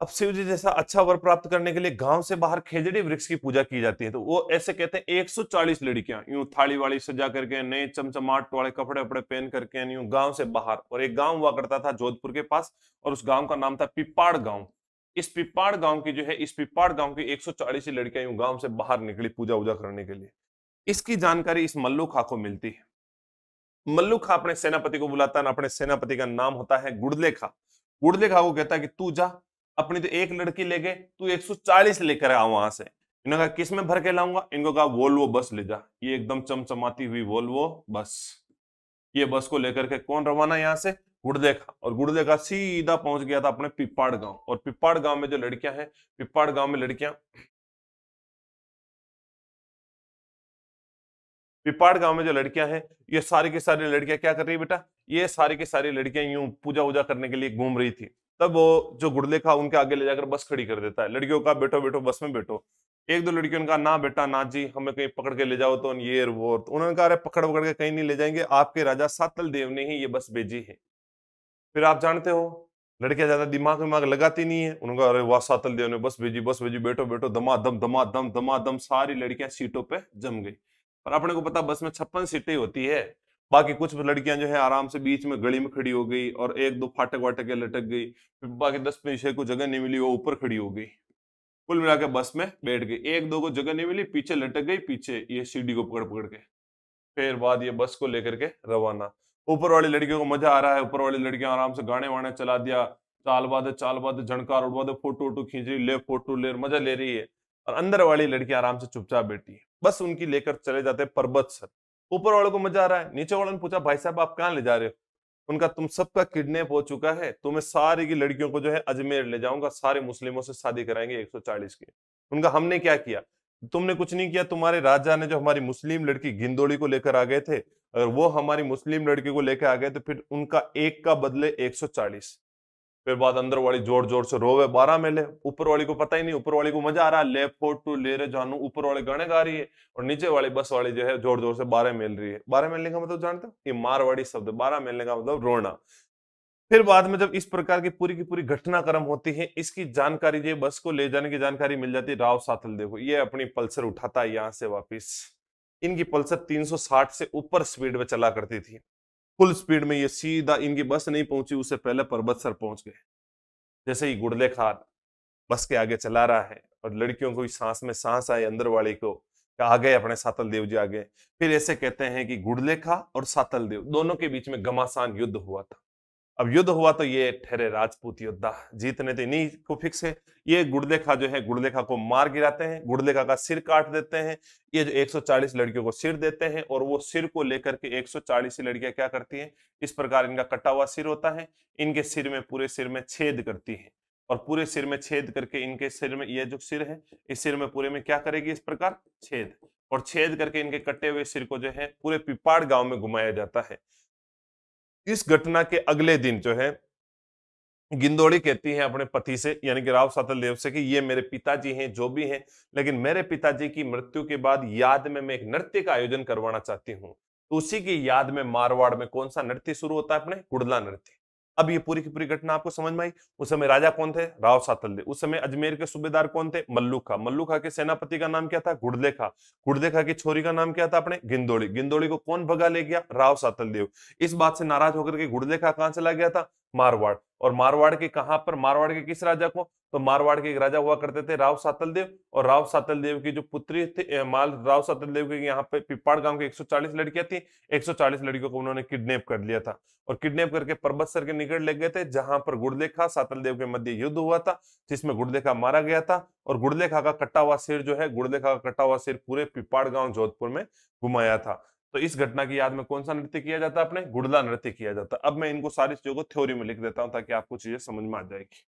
अब शिव जी जैसा अच्छा वर प्राप्त करने के लिए गाँव से बाहर खेजड़ी वृक्ष की पूजा की जाती है। तो वो ऐसे कहते हैं 140 लड़कियाँ, यूँ थाली वाली सजा करके, नए चमचमाट वाले कपड़े वपड़े पहन करके, यूँ गाँव से बाहर। और एक गाँव हुआ करता था जोधपुर के पास और उस गाँव का नाम था पिपाड़ गाँव। इस पिपाड़ गाँव की जो है, इस पिपाड़ गाँव की एक लड़कियाँ यूँ गाँव से बाहर निकली पूजा वूजा करने के लिए। इसकी जानकारी इस मल्लू खा को मिलती है। मल्लू खा अपने सेनापति को बुलाता है अपने सेनापति का नाम होता है गुड़ले खा। गुड़ले खा को कहता है कि, तू जा, अपनी तो एक लड़की ले गए, तू 140 लेकर आ वहाँ से। इन्होंने कहा, किसमें भर के लाऊँगा? इनको कहा, वोल्वो बस ले जा। ये एकदम चमचमाती हुई वोल्वो बस। ये बस को लेकर के कौन रवाना यहाँ से? गुड़देखा। और गुड़देखा सीधा पहुँच गया था अपने पिपाड़ गाँव। और पिप्पाड़ गाँव में जो लड़कियाँ हैं पिपाड़ गाँव में लड़कियाँ पिपाड़ गाँव में जो लड़कियाँ हैं, ये सारी की सारी लड़कियाँ क्या कर रही है बेटा? ये सारी की सारी लड़कियाँ यूँ पूजा वूजा करने के लिए घूम रही थी। तब वो जो गुड़ले खा उनके आगे ले जाकर बस खड़ी कर देता है। लड़कियों का बैठो बैठो, बस में बैठो। एक दो लड़कियों का ना बेटा, ना जी, हमें कहीं पकड़ के ले जाओ तो ये, वो। तो उन्होंने कहा, अरे पकड़ पकड़ के कहीं नहीं ले जाएँगे। आपके राजा सातल देव ने ही ये बस भेजी है। फिर आप जानते हो, लड़कियाँ ज़्यादा दिमाग विमाग लगाती नहीं है। उनका अरे वाह, सातल देव बस भेजी बस भेजी, बैठो बैठो दमा दम दमा दम दमा दम सारी लड़कियाँ सीटों पे जम गई। और अपने को पता, बस में छप्पन सीटें होती है। बाकी कुछ लड़कियाँ जो है, आराम से बीच में गली में खड़ी हो गई और एक दो फाटक वाटक के लटक गई। फिर बाकी दस पीछे को जगह नहीं मिली, वो ऊपर खड़ी हो गई। कुल मिला के बस में बैठ गई। एक दो को जगह नहीं मिली, पीछे लटक गई, पीछे ये सीढ़ी को पकड़ पकड़ के। फिर बाद ये बस को लेकर के रवाना। ऊपर वाली लड़कियों को मज़ा आ रहा है, ऊपर वाली लड़कियाँ आराम से गाने वाने चला दिया, चाल बाद चाल बाद झणकार उड़वा दे, फ़ोटो वोटो खींच रही, ले फ़ोटो ले, मज़ा ले रही है। और अंदर वाली लड़की आराम से चुपचाप बैठी है। बस उनकी लेकर चले जाते हैं पर्वत सर। ऊपर वालों को मज़ा आ रहा है। नीचे वालों ने पूछा, भाई साहब, आप कहाँ ले जा रहे हो? उनका, तुम सबका किडनैप हो चुका है, तुम्हें सारी की लड़कियों को जो है अजमेर ले जाऊँगा, सारे मुस्लिमों से शादी कराएँगे 140 की। उनका, हमने क्या किया? तुमने कुछ नहीं किया, तुम्हारे राजा ने जो हमारी मुस्लिम लड़की गिंदोड़ी को लेकर आ गए थे अगर वो हमारी मुस्लिम लड़की को लेकर आ गए तो फिर उनका एक का बदले 140 फिर बाद अंदर वाली ज़ोर ज़ोर से रोवे, बारह मेले, ऊपर वाली को पता ही नहीं, ऊपर वाली को मज़ा आ रहा है, ले टू ले रहे जानू, ऊपर वाले गाने गा रही है, और नीचे वाली बस वाली जो है ज़ोर ज़ोर से बारह मेल रही है। बारह मेलने का मतलब जानते हो? ये मारवाड़ी शब्द, बारह मेलने का मतलब रोना। फिर बाद में जब इस प्रकार की पूरी की पूरी घटनाक्रम होती है, इसकी जानकारी ये बस को ले जाने की जानकारी मिल जाती है, राव सातल देखो, ये अपनी पल्सर उठाता है यहाँ से वापिस। इनकी पल्सर 360 से ऊपर स्पीड में चला करती थी। फुल स्पीड में ये सीधा इनकी बस नहीं पहुँची, उससे पहले पर्वत सर पहुँच गए। जैसे ही गुड़ले खान बस के आगे चला रहा है और लड़कियों को सांस में सांस आए अंदर वाली को आ गए अपने सातल देव जी आ गए फिर ऐसे कहते हैं कि गुड़ले खा और सातल देव, दोनों के बीच में घमासान युद्ध हुआ था। अब युद्ध हुआ तो ये ठहरे राजपूत योद्धा। जीतने तो इन्हीं को फिक्स है। ये गुड़देखा जो है गुड़देखा को मार गिराते हैं गुड़देखा का सिर काट देते हैं। ये जो 140 लड़कियों को सिर देते हैं और वो सिर को लेकर के 140 लड़कियाँ क्या करती हैं? इस प्रकार इनका कटा हुआ सिर होता है। इनके सिर में, पूरे सिर में छेद करती है। और पूरे सिर में छेद करके इनके सिर में ये जो सिर है, इस सिर में पूरे में क्या करेगी इस प्रकार? छेद। और छेद करके इनके कटे हुए सिर को जो है, पूरे पिपाड़ गाँव में घुमाया जाता है। इस घटना के अगले दिन जो है, गिंदोड़ी कहती है अपने पति से, यानी कि राव सातल देव से कि ये मेरे पिताजी हैं, जो भी हैं, लेकिन मेरे पिताजी की मृत्यु के बाद याद में मैं एक नृत्य का आयोजन करवाना चाहती हूँ। तो उसी की याद में मारवाड़ में कौन सा नृत्य शुरू होता है अपने? कुड़ला नृत्य। अब ये पूरी की पूरी घटना आपको समझ में आई? उस समय राजा कौन थे? राव सातल्य। उस समय अजमेर के सूबेदार कौन थे? मल्लुखा। मल्लुखा के सेनापति का नाम क्या था? गुड़देखा गुड़देखा की छोरी का नाम क्या था अपने? गिंदोड़ी गिंदोड़ी को कौन भगा ले गया? राव सातल इस बात से नाराज़ होकर के गुड़देखा कहाँ चला गया था? मारवाड़। और मारवाड़ के कहाँ पर? मारवाड़ के किस राजा को? तो मारवाड़ के एक राजा हुआ करते थे राव सातल देव और राव सातल देव की जो पुत्री थी माल राव सातल देव की यहाँ पे पिपाड़ गाँव की 140 लड़कियाँ थी। 140 लड़कियों को उन्होंने किडनैप कर लिया था। और किडनैप करके पर्वत सर के निकट ले गए थे, जहाँ पर गुड़लेखा सातल देव के मध्य युद्ध हुआ था, जिसमें गुड़लेखा मारा गया था। और गुड़लेखा का कट्टा हुआ सिर जो है, गुड़लेखा का कट्टा हुआ सिर पूरे पिपाड़ गाँव जोधपुर में घुमाया था। तो इस घटना की याद में कौन सा नृत्य किया जाता है अपने? गुड़ला नृत्य किया जाता है। अब मैं इनको सारी चीज़ों को थ्योरी में लिख देता हूँ ताकि आपको चीज़ें समझ में आ जाएगी।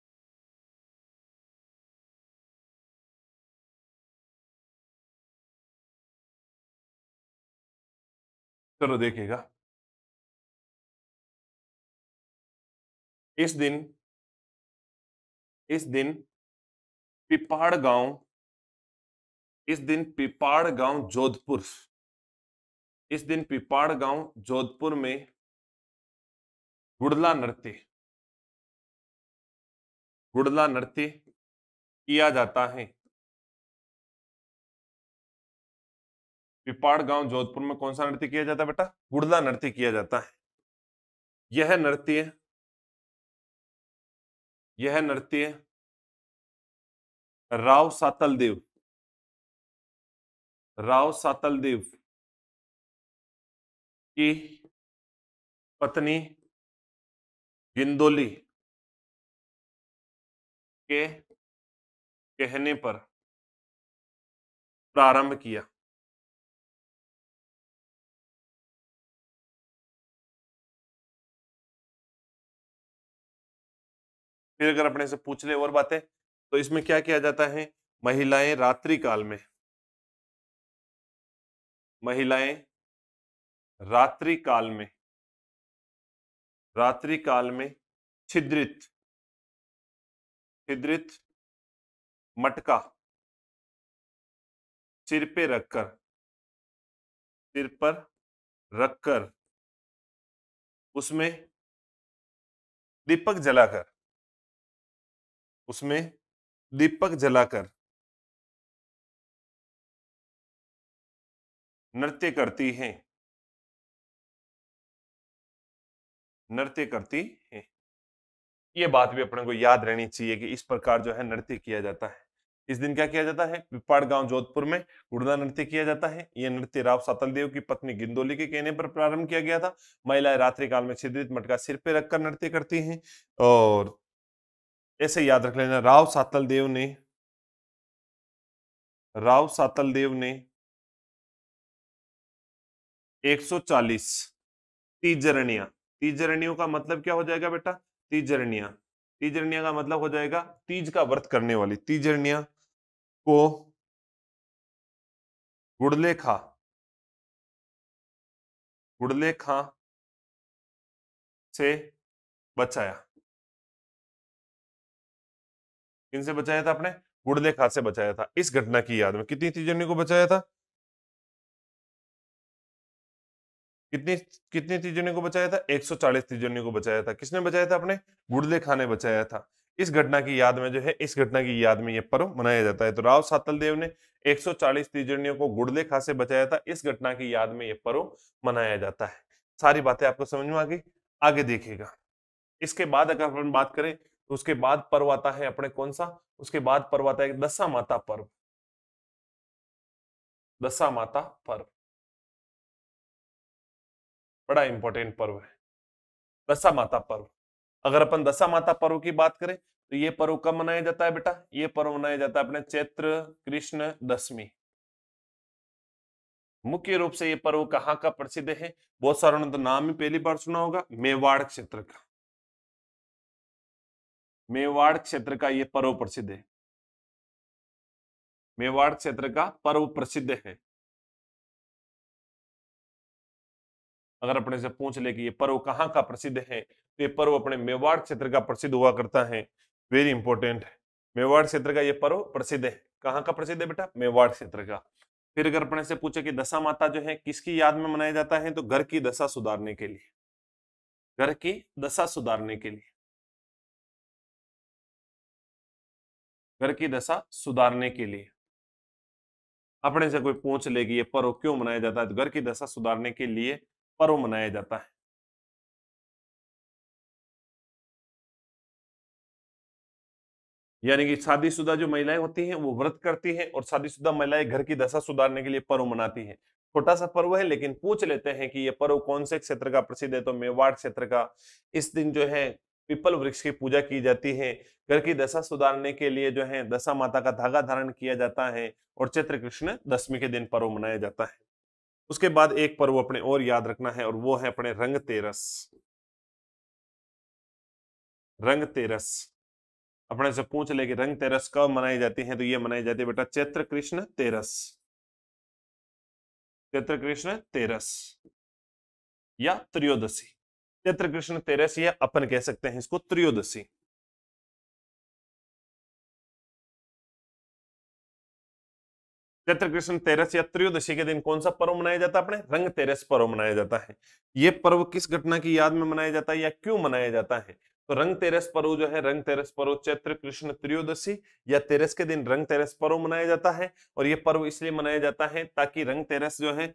चलो देखिएगा। इस दिन इस दिन पिपाड़ गाँव, इस दिन पिपाड़ गाँव जोधपुर। इस दिन पिपाड़ गाँव जोधपुर में गुड़ला नृत्य गुड़ला नृत्य किया जाता है। पिपाड़ गाँव जोधपुर में कौन सा नृत्य किया जाता है बेटा? गुड़ला नृत्य किया जाता है। यह नृत्य यह नृत्य राव सातल देव राव सातल देव की पत्नी गिंदोली के कहने पर प्रारंभ किया। फिर अगर अपने से पूछ ले और बातें तो इसमें क्या किया जाता है? महिलाएँ रात्रि काल में, महिलाएँ रात्रि काल में, रात्रि काल में छिद्रित छिद्रित मटका सिर पे रखकर, सिर पर रखकर, उसमें दीपक जलाकर, उसमें दीपक जलाकर नृत्य करती हैं। नृत्य करती हैं। ये बात भी अपने को याद रहनी चाहिए कि इस प्रकार जो है नृत्य किया जाता है। इस दिन क्या किया जाता है? पिपाड़ गाँव जोधपुर में गुड़दा नृत्य किया जाता है। यह नृत्य राव सातल देव की पत्नी गिंदोली के कहने पर प्रारंभ किया गया था। महिलाएँ रात्रि काल में छिद्रित मटका सिर पे रखकर नृत्य करती हैं और ऐसे याद रख लेना, राव सातल देव ने राव सातल देव ने 140 तीजरणिया तीजरणियों का मतलब क्या हो जाएगा बेटा? तीजरणिया तीजरणिया का मतलब हो जाएगा तीज का व्रत करने वाली। तीजरणिया को गुड़ले खा गुड़ले खा से बचाया। किनसे बचाया था आपने? गुड़ले खा से बचाया था। इस घटना की याद में। कितनी तीजरणियों को बचाया था? कितनी कितनी तीजनियों को बचाया था? 140 तीजनियों को बचाया था। किसने बचाया था अपने? गुड़ले खाने बचाया था। इस घटना की याद में जो है, इस घटना की याद में यह पर्व मनाया जाता है। तो राव सातल देव ने 140 तीजनियों को गुड़ले खा से बचाया था। इस घटना की याद में यह पर्व मनाया जाता है। सारी बातें आपको समझ में आ गई? आगे देखिएगा। इसके बाद अगर अपन बात करें तो उसके बाद पर्व आता है अपने कौन सा? उसके बाद पर्व आता है दशा माता पर्व। दशा माता पर्व। बड़ा इंपॉर्टेंट पर्व है। दशा माता पर्व। अगर अपन दशा माता पर्व की बात करें तो ये पर्व कब मनाया जाता है बेटा? ये पर्व मनाया जाता है अपने चैत्र, कृष्ण, दशमी। मुख्य रूप से ये पर्व कहाँ का प्रसिद्ध है? बहुत सारों ने तो नाम ही पहली बार सुना होगा, मेवाड़ क्षेत्र का। मेवाड़ क्षेत्र का ये पर्व प्रसिद्ध है। मेवाड़ क्षेत्र का पर्व प्रसिद्ध है। अगर अपने से पूछ ले कि ये पर्व कहाँ का प्रसिद्ध है तो ये पर्व अपने मेवाड़ क्षेत्र का प्रसिद्ध हुआ करता है। वेरी इंपॉर्टेंट है। मेवाड़ क्षेत्र का ये पर्व प्रसिद्ध है। कहाँ का प्रसिद्ध है बेटा? मेवाड़ क्षेत्र का। फिर अगर अपने से पूछे कि दशा माता जो है, किसकी याद में मनाया जाता है तो घर की दशा सुधारने के लिए। घर की दशा सुधारने के लिए। घर की दशा सुधारने के लिए। अपने से कोई पूछ ले कि ये पर्व क्यों मनाया जाता है तो घर की दशा सुधारने के लिए पर्व मनाया जाता है। यानी कि शादीशुदा जो महिलाएँ होती हैं, वो व्रत करती हैं और शादीशुदा महिलाएँ घर की दशा सुधारने के लिए पर्व मनाती हैं। छोटा सा पर्व है, लेकिन पूछ लेते हैं कि ये पर्व कौन से क्षेत्र का प्रसिद्ध है? तो मेवाड़ क्षेत्र का इस दिन जो है पीपल वृक्ष की पूजा की जाती है। घर की दशा सुधारने के लिए जो है, दशा माता का धागा धारण किया जाता है और चैत्र कृष्ण दशमी के दिन पर्व मनाया जाता है। उसके बाद एक पर्व अपने और याद रखना है और वो है अपने रंग तेरस। रंग तेरस। अपने से पूछ ले कि रंग तेरस कब मनाई जाती है तो ये मनाई जाती है, बेटा, चैत्र कृष्ण तेरस। चैत्र कृष्ण तेरस। या त्रयोदशी। चैत्र कृष्ण तेरस या अपन कह सकते हैं इसको त्रयोदशी। चैत्र कृष्ण तेरस या त्रयोदशी के दिन कौन सा पर्व मनाया जाता है अपने? रंग तेरस पर्व मनाया जाता है। ये पर्व किस घटना की याद में मनाया जाता है या क्यों मनाया जाता है? तो रंग तेरस पर्व जो है, रंग तेरस पर्व चैत्र कृष्ण त्रयोदशी या तेरस के दिन रंग तेरस पर्व मनाया जाता है और ये पर्व इसलिए मनाया जाता है ताकि रंग तेरस जो है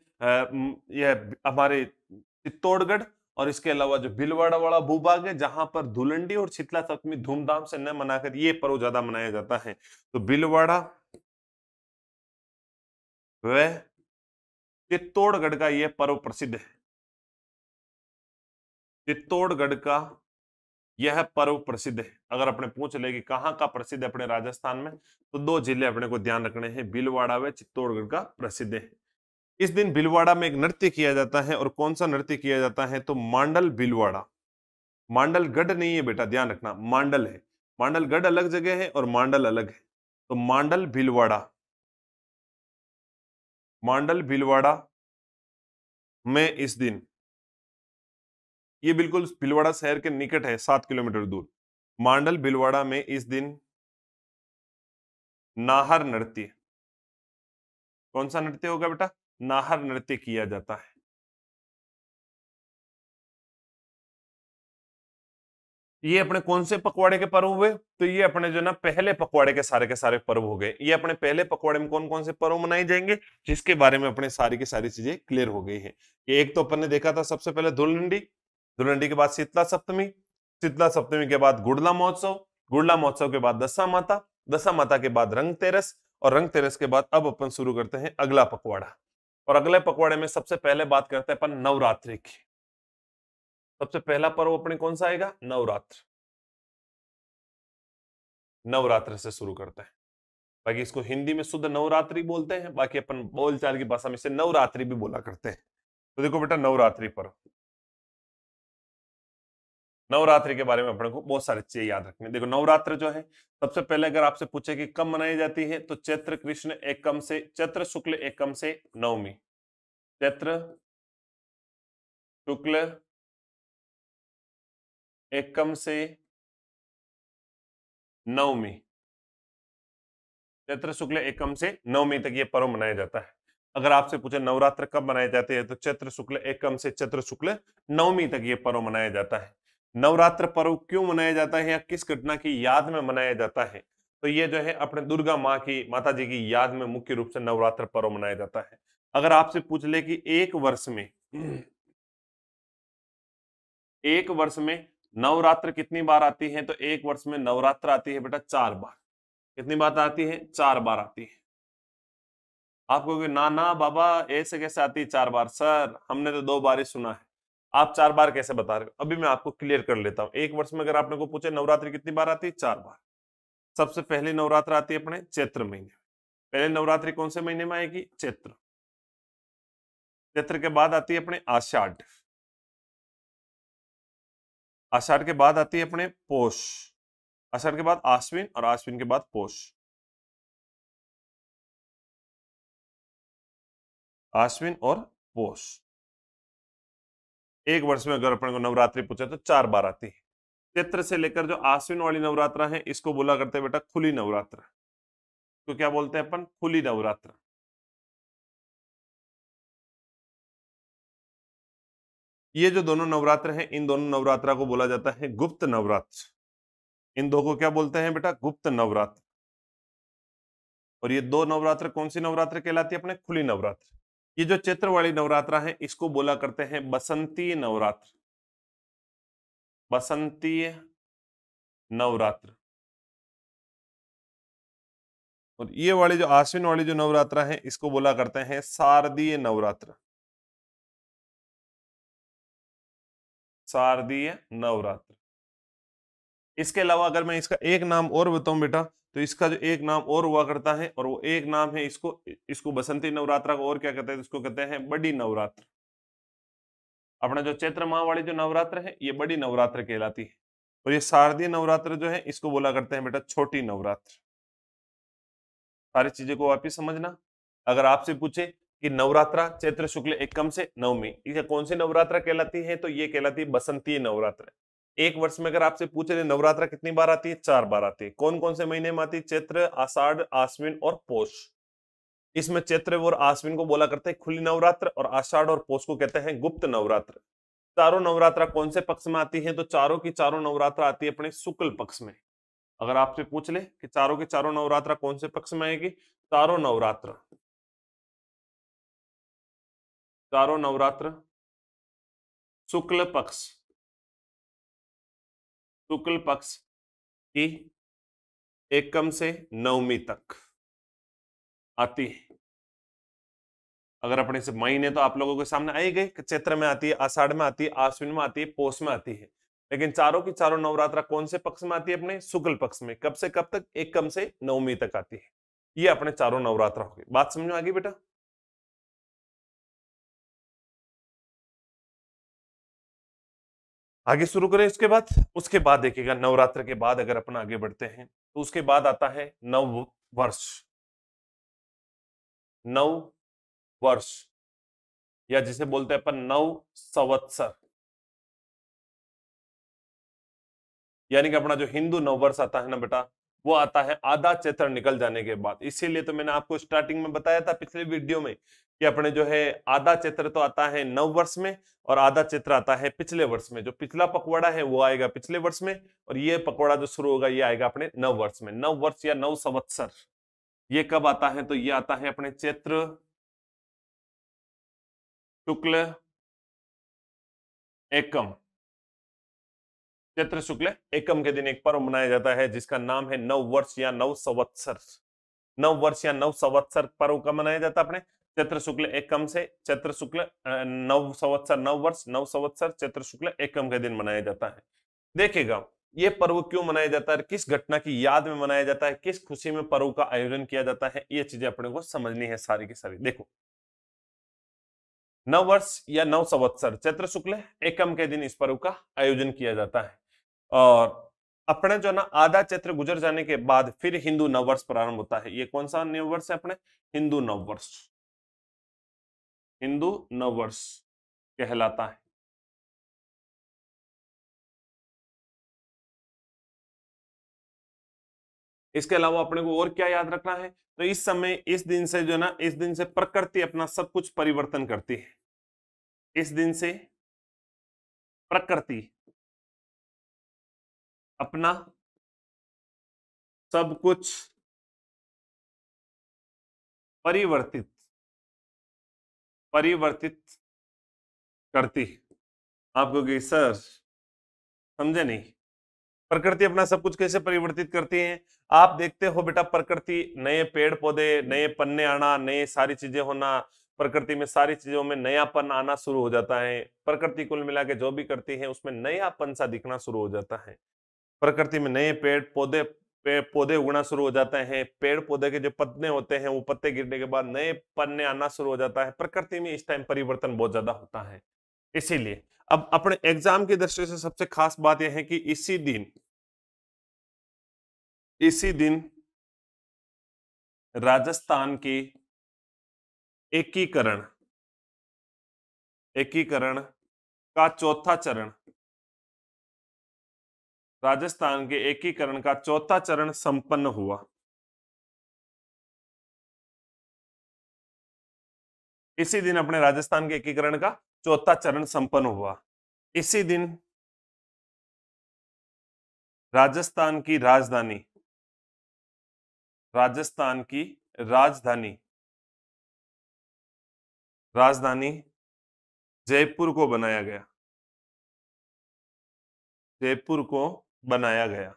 यह हमारे चित्तौड़गढ़ और इसके अलावा जो भिलवाड़ा वाला भूभाग है, जहाँ पर धुलंडी और शीतला सप्तमी धूमधाम से न मनाकर ये पर्व ज़्यादा मनाया जाता है। तो भिलवाड़ा वह चित्तौड़गढ़ का यह पर्व प्रसिद्ध है। चित्तौड़गढ़ का यह पर्व प्रसिद्ध है। अगर अपने पूछ ले कि कहाँ का प्रसिद्ध है अपने राजस्थान में तो दो ज़िले अपने को ध्यान रखने हैं। भीलवाड़ा व चित्तौड़गढ़ का प्रसिद्ध है। इस दिन भीलवाड़ा में एक नृत्य किया जाता है और कौन सा नृत्य किया जाता है तो मांडल भीलवाड़ा। मांडलगढ़ नहीं है बेटा, ध्यान रखना, मांडल है। मांडलगढ़ अलग जगह है और मांडल अलग है। तो मांडल भीलवाड़ा मांडल भिलवाड़ा में इस दिन। ये बिल्कुल भिलवाड़ा शहर के निकट है, सात किलोमीटर दूर। मांडल भिलवाड़ा में इस दिन नाहर नृत्य। कौन सा नृत्य होगा बेटा? नाहर नृत्य किया जाता है। ये अपने कौन से पकवाड़े के पर्व हुए? तो ये अपने जो ना, पहले पकवाड़े के सारे के सारे पर्व हो गए। ये अपने पहले पकवाड़े में कौन कौन से पर्व मनाए जाएँगे, जिसके बारे में अपने सारी की सारी चीज़ें क्लियर हो गई है। एक तो अपन ने देखा था सबसे पहले धुलंडी। धुलंडी के बाद शीतला सप्तमी। शीतला सप्तमी के बाद गुड़ला महोत्सव। गुड़ला महोत्सव के बाद दशा माता। दशा माता के बाद रंग तेरस और रंग तेरस के बाद अब अपन शुरू करते हैं अगला पकवाड़ा और अगले पकवाड़े में सबसे पहले बात करते हैं अपन नवरात्रि की। सबसे पहला पर्व अपने कौन सा आएगा? नवरात्र। नवरात्र से शुरू करते हैं। बाकी इसको हिंदी में शुद्ध नवरात्रि बोलते हैं, बाकी अपन बोलचाल की भाषा में इसे नवरात्रि भी बोला करते हैं। तो देखो बेटा, नवरात्रि पर्व। नवरात्रि के बारे में अपने को बहुत सारे चीज़ें याद रखने। देखो, नवरात्र जो है, सबसे पहले अगर आपसे पूछे कि कब मनाई जाती है तो चैत्र कृष्ण एकम से, चैत्र शुक्ल एकम से नवमी। चैत्र शुक्ल एकम से नवमी। चैत्र शुक्ल एकम से नवमी तक ये पर्व मनाया जाता है। अगर आपसे पूछे, नवरात्र कब मनाए जाते हैं तो चैत्र शुक्ल एकम से चैत्र शुक्ल नवमी तक ये पर्व मनाया जाता है। नवरात्र पर्व क्यों मनाया जाता है या किस घटना की याद में मनाया जाता है? तो ये जो है, अपने दुर्गा माँ की माता जी की याद में मुख्य रूप से नवरात्र पर्व मनाया जाता है। अगर आपसे पूछ ले कि एक वर्ष में, एक वर्ष में नवरात्र कितनी बार आती है? तो एक वर्ष में नवरात्र आती है बेटा चार बार। कितनी बार आती है? चार बार आती है। आप कहोगे, ना ना, बाबा, ऐसे कैसे आती है चार बार? सर, हमने तो दो बार ही सुना है। आप चार बार कैसे बता रहे हो? अभी मैं आपको क्लियर कर लेता हूँ। एक वर्ष में अगर आपने को पूछे, नवरात्रि कितनी बार आती है? चार बार। सबसे पहली नवरात्र आती है अपने चैत्र महीने पहले नवरात्रि कौन से महीने में आएगी? चैत्र। चैत्र के बाद आती है अपने आषाढ़। आषाढ़ के बाद आती है अपने पोष। आषाढ़ के बाद आश्विन और आश्विन के बाद पोष। आश्विन और पोष। एक वर्ष में अगर अपने को नवरात्रि पूछे तो चार बार आती है। चैत्र से लेकर जो आश्विन वाली नवरात्रा है, इसको बोला करते हैं बेटा खुली नवरात्र। तो क्या बोलते हैं अपन? खुली नवरात्र। ये जो दोनों नवरात्र हैं, इन दोनों नवरात्रा को बोला जाता है गुप्त नवरात्र। इन दो को क्या बोलते हैं बेटा? गुप्त नवरात्र। और ये दो नवरात्र कौन सी नवरात्र कहलाती है? अपने खुली नवरात्र। ये जो चैत्र वाली नवरात्रा है, इसको बोला करते हैं बसंती नवरात्र। बसंतीय नवरात्र। और ये वाली जो आश्विन वाली जो नवरात्रा है, इसको बोला करते हैं शारदीय नवरात्र। शारदीय नवरात्र। इसके अलावा अगर मैं इसका एक नाम और बताऊँ बेटा तो इसका जो एक नाम और हुआ करता है और वो एक नाम है इसको इसको बसंती नवरात्रा को और क्या कहते हैं, इसको कहते हैं बड़ी नवरात्र। अपना जो चैत्र माह वाली जो नवरात्र है, ये बड़ी नवरात्र कहलाती है। और ये शारदीय नवरात्र जो है, इसको बोला करते हैं बेटा छोटी नवरात्र। सारी चीज़ें को वापिस समझना। अगर आपसे पूछे कि नवरात्रा चैत्र शुक्ल एकम से नवमी। ये कौन सी नवरात्रा कहलाती है? तो ये कहलाती है बसंतीय नवरात्र। एक वर्ष में अगर आपसे पूछे नवरात्रा कितनी बार आती है? चार बार आती है। कौन कौन से महीने में आती है? चैत्र, आषाढ़, आश्विन और पोष। इसमें चैत्र और आश्विन को बोला करते हैं खुली नवरात्र और आषाढ़ और पोष को कहते हैं गुप्त नवरात्र। चारों नवरात्रा कौन से पक्ष में आती है? तो चारों की चारों नवरात्रा आती है अपने शुक्ल पक्ष में। अगर आपसे पूछ ले कि चारों के चारों नवरात्रा कौन से पक्ष में आएगी? चारों नवरात्र। चारों नवरात्र। शुक्ल पक्ष। शुक्ल पक्ष की एकम से नवमी तक आती है। अगर अपने से महीने तो आप लोगों के सामने आई गई चैत्र में आती है, आषाढ़ में आती है, आश्विन में आती है, पोष में आती है। लेकिन चारों की चारों नवरात्रा कौन से पक्ष में आती है अपने? शुक्ल पक्ष में। कब से कब तक? एक कम से नवमी तक आती है। ये अपने चारों नवरात्रा होगी। बात समझ में आ गई बेटा? आगे शुरू करें इसके बाद। उसके बाद देखिएगा, नवरात्र के बाद अगर अपना आगे बढ़ते हैं तो उसके बाद आता है नव वर्ष। नव वर्ष, या जिसे बोलते हैं अपन नव संवत्सर। यानी कि अपना जो हिंदू नववर्ष आता है ना बेटा वो आता है आधा चैत्र निकल जाने के बाद। इसीलिए तो मैंने आपको स्टार्टिंग में बताया था पिछले वीडियो में कि अपने जो है आधा चैत्र तो आता है नव वर्ष में और आधा चैत्र आता है पिछले वर्ष में। जो पिछला पकवाड़ा है वो आएगा पिछले वर्ष में और ये पकवाड़ा जो शुरू होगा ये आएगा अपने नव वर्ष में। नव वर्ष या नव संवत्सर। ये कब आता है? तो ये आता है अपने चैत्र शुक्ल एकम। चैत्र शुक्ल एकम के दिन एक पर्व मनाया जाता है, जिसका नाम है नव वर्ष या नव संवत्सर। नव वर्ष या नव संवत्सर पर्व का मनाया जाता है अपने? चैत्र शुक्ल एकम से चैत्र शुक्ल नव संवत्सर, नव वर्ष, नव संवत्सर, चैत्र शुक्ल एकम के दिन मनाया जाता है। देखेगा ये पर्व क्यों मनाया जाता है किस घटना की याद में मनाया जाता है, किस खुशी में पर्व का आयोजन किया जाता है, ये चीज़ें अपने को समझनी है सारी की सारी। देखो, नव वर्ष या नव संवत्सर, चैत्र शुक्ल एकम के दिन इस पर्व का आयोजन किया जाता है। और अपने जो ना आधा चैत्र गुजर जाने के बाद फिर हिंदू नववर्ष प्रारंभ होता है। ये कौन सा नववर्ष है अपने? हिंदू नववर्ष। हिंदू नववर्ष कहलाता है। इसके अलावा अपने को और क्या याद रखना है? तो इस समय, इस दिन से जो ना, इस दिन से प्रकृति अपना सब कुछ परिवर्तन करती है। इस दिन से प्रकृति अपना सब कुछ परिवर्तित परिवर्तित करती आपको कि सर, समझे नहीं। प्रकृति अपना सब कुछ कैसे परिवर्तित करती है? आप देखते हो बेटा, प्रकृति नए पेड़ पौधे नए पन्ने आना, नए सारी चीज़ें होना, प्रकृति में सारी चीज़ों में नयापन आना शुरू हो जाता है। प्रकृति कुल मिला के जो भी करती है, उसमें नयापन सा दिखना शुरू हो जाता है। प्रकृति में नए पेड़, पौधे पेड़ पौधे उगना शुरू हो जाते हैं। पेड़, पौधे के जो पत्ते होते हैं, वो पत्ते गिरने के बाद नए पन्ने आना शुरू हो जाता है। प्रकृति में इस टाइम परिवर्तन बहुत ज़्यादा होता है। इसीलिए अब अपने एग्ज़ाम की दृष्टि से सबसे खास बात यह है कि इसी दिन इसी दिन राजस्थान की एकीकरण एकीकरण का चौथा चरण राजस्थान के एकीकरण का चौथा चरण संपन्न हुआ। इसी दिन अपने राजस्थान के एकीकरण का चौथा चरण संपन्न हुआ। इसी दिन राजस्थान की राजधानी, राजस्थान की राजधानी राजधानी जयपुर को बनाया गया। जयपुर को बनाया गया।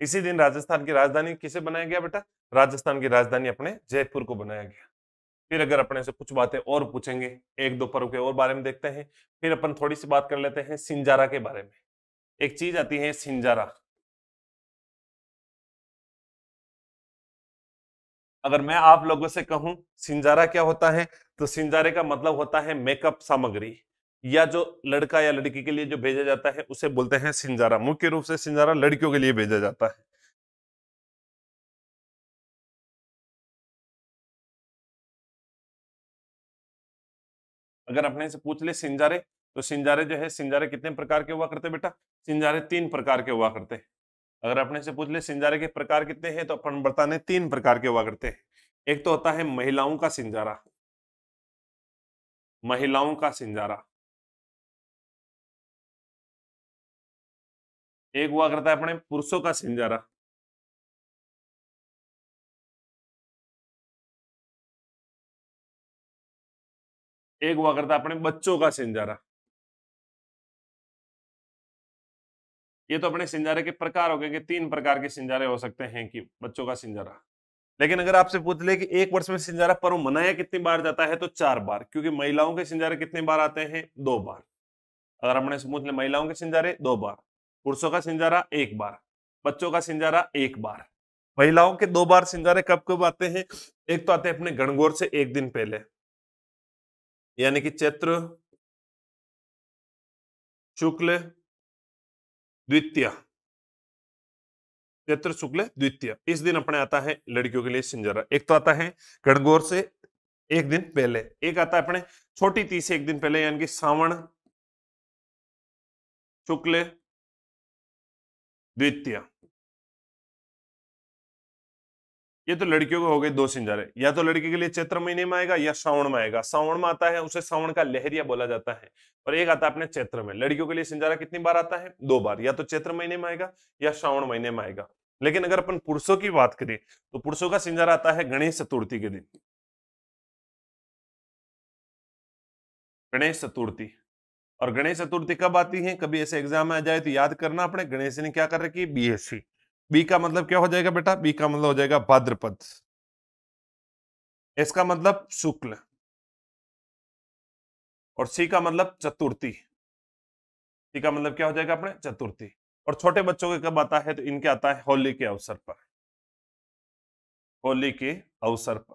इसी दिन राजस्थान की राजधानी किसे बनाया गया बेटा? राजस्थान की राजधानी अपने जयपुर को बनाया गया। फिर अगर अपने से कुछ बातें और पूछेंगे, एक दो पर्व के और बारे में देखते हैं, फिर अपन थोड़ी सी बात कर लेते हैं सिंजारा के बारे में। एक चीज़ आती है सिंजारा। अगर मैं आप लोगों से कहूँ, सिंजारा क्या होता है? तो सिंजारे का मतलब होता है मेकअप सामग्री। या जो लड़का या लड़की के लिए जो भेजा जाता है, उसे बोलते हैं सिंजारा। मुख्य रूप से सिंजारा लड़कियों के लिए भेजा जाता है। अगर अपने से पूछ ले सिंजारे तो सिंजारे जो है, सिंजारे कितने प्रकार के हुआ करते बेटा? सिंजारे तीन प्रकार के हुआ करते हैं। अगर अपने से पूछ ले सिंजारे के प्रकार कितने हैं तो अपन बताने तीन प्रकार के हुआ करते हैं। एक तो होता है महिलाओं का सिंजारा। महिलाओं का सिंजारा। एक हुआ करता है अपने पुरुषों का सिंजारा। एक हुआ करता है अपने बच्चों का सिंजारा। ये तो अपने सिंजारे के प्रकार हो गए कि तीन प्रकार के सिंजारे हो सकते हैं कि बच्चों का सिंजारा। लेकिन अगर आपसे पूछ ले कि एक वर्ष में सिंजारा पर्व मनाया कितनी बार जाता है तो चार बार, क्योंकि महिलाओं के सिंजारे कितने बार आते हैं? दो बार। अगर अपने पूछ ले, महिलाओं के सिंजारे दो बार। पुरुषों का सिंजारा एक बार, बच्चों का सिंजारा एक बार। महिलाओं के दो बार सिंजारे कब कब आते हैं? एक तो आते हैं अपने गणगौर से एक दिन पहले। यानी कि चैत्र, शुक्ल, द्वितीय। चैत्र, शुक्ल, द्वितीय। इस दिन अपने आता है लड़कियों के लिए सिंजारा। एक तो आता है गणगौर से एक दिन पहले। एक आता है अपने छोटी तीस एक दिन पहले, यानी कि सावण, शुक्ल द्वितीय। ये तो लड़कियों को हो गए दो सिंजारे। या तो लड़की के लिए चैत्र महीने में आएगा या श्रावण में आएगा। श्रावण में आता है, उसे श्रावण का लहरिया बोला जाता है। और एक आता है अपने चैत्र में। लड़कियों के लिए सिंजारा कितनी बार आता है? दो बार। या तो चैत्र महीने में आएगा या श्रावण महीने में आएगा। लेकिन अगर अपन पुरुषों की बात करें तो पुरुषों का सिंजारा आता है गणेश चतुर्थी के दिन। गणेश चतुर्थी। और गणेश चतुर्थी कब आती है? कभी ऐसे एग्ज़ाम में आ जाए तो याद करना अपने गणेश ने क्या कर रखी? है बीएससी बी का मतलब क्या हो जाएगा बेटा? बी का मतलब हो जाएगा भाद्रपद। इसका मतलब शुक्ल। और सी का मतलब चतुर्थी। सी का मतलब क्या हो जाएगा अपने? चतुर्थी। और छोटे बच्चों के कब आता है? तो इनके आता है होली के अवसर पर। होली के अवसर पर।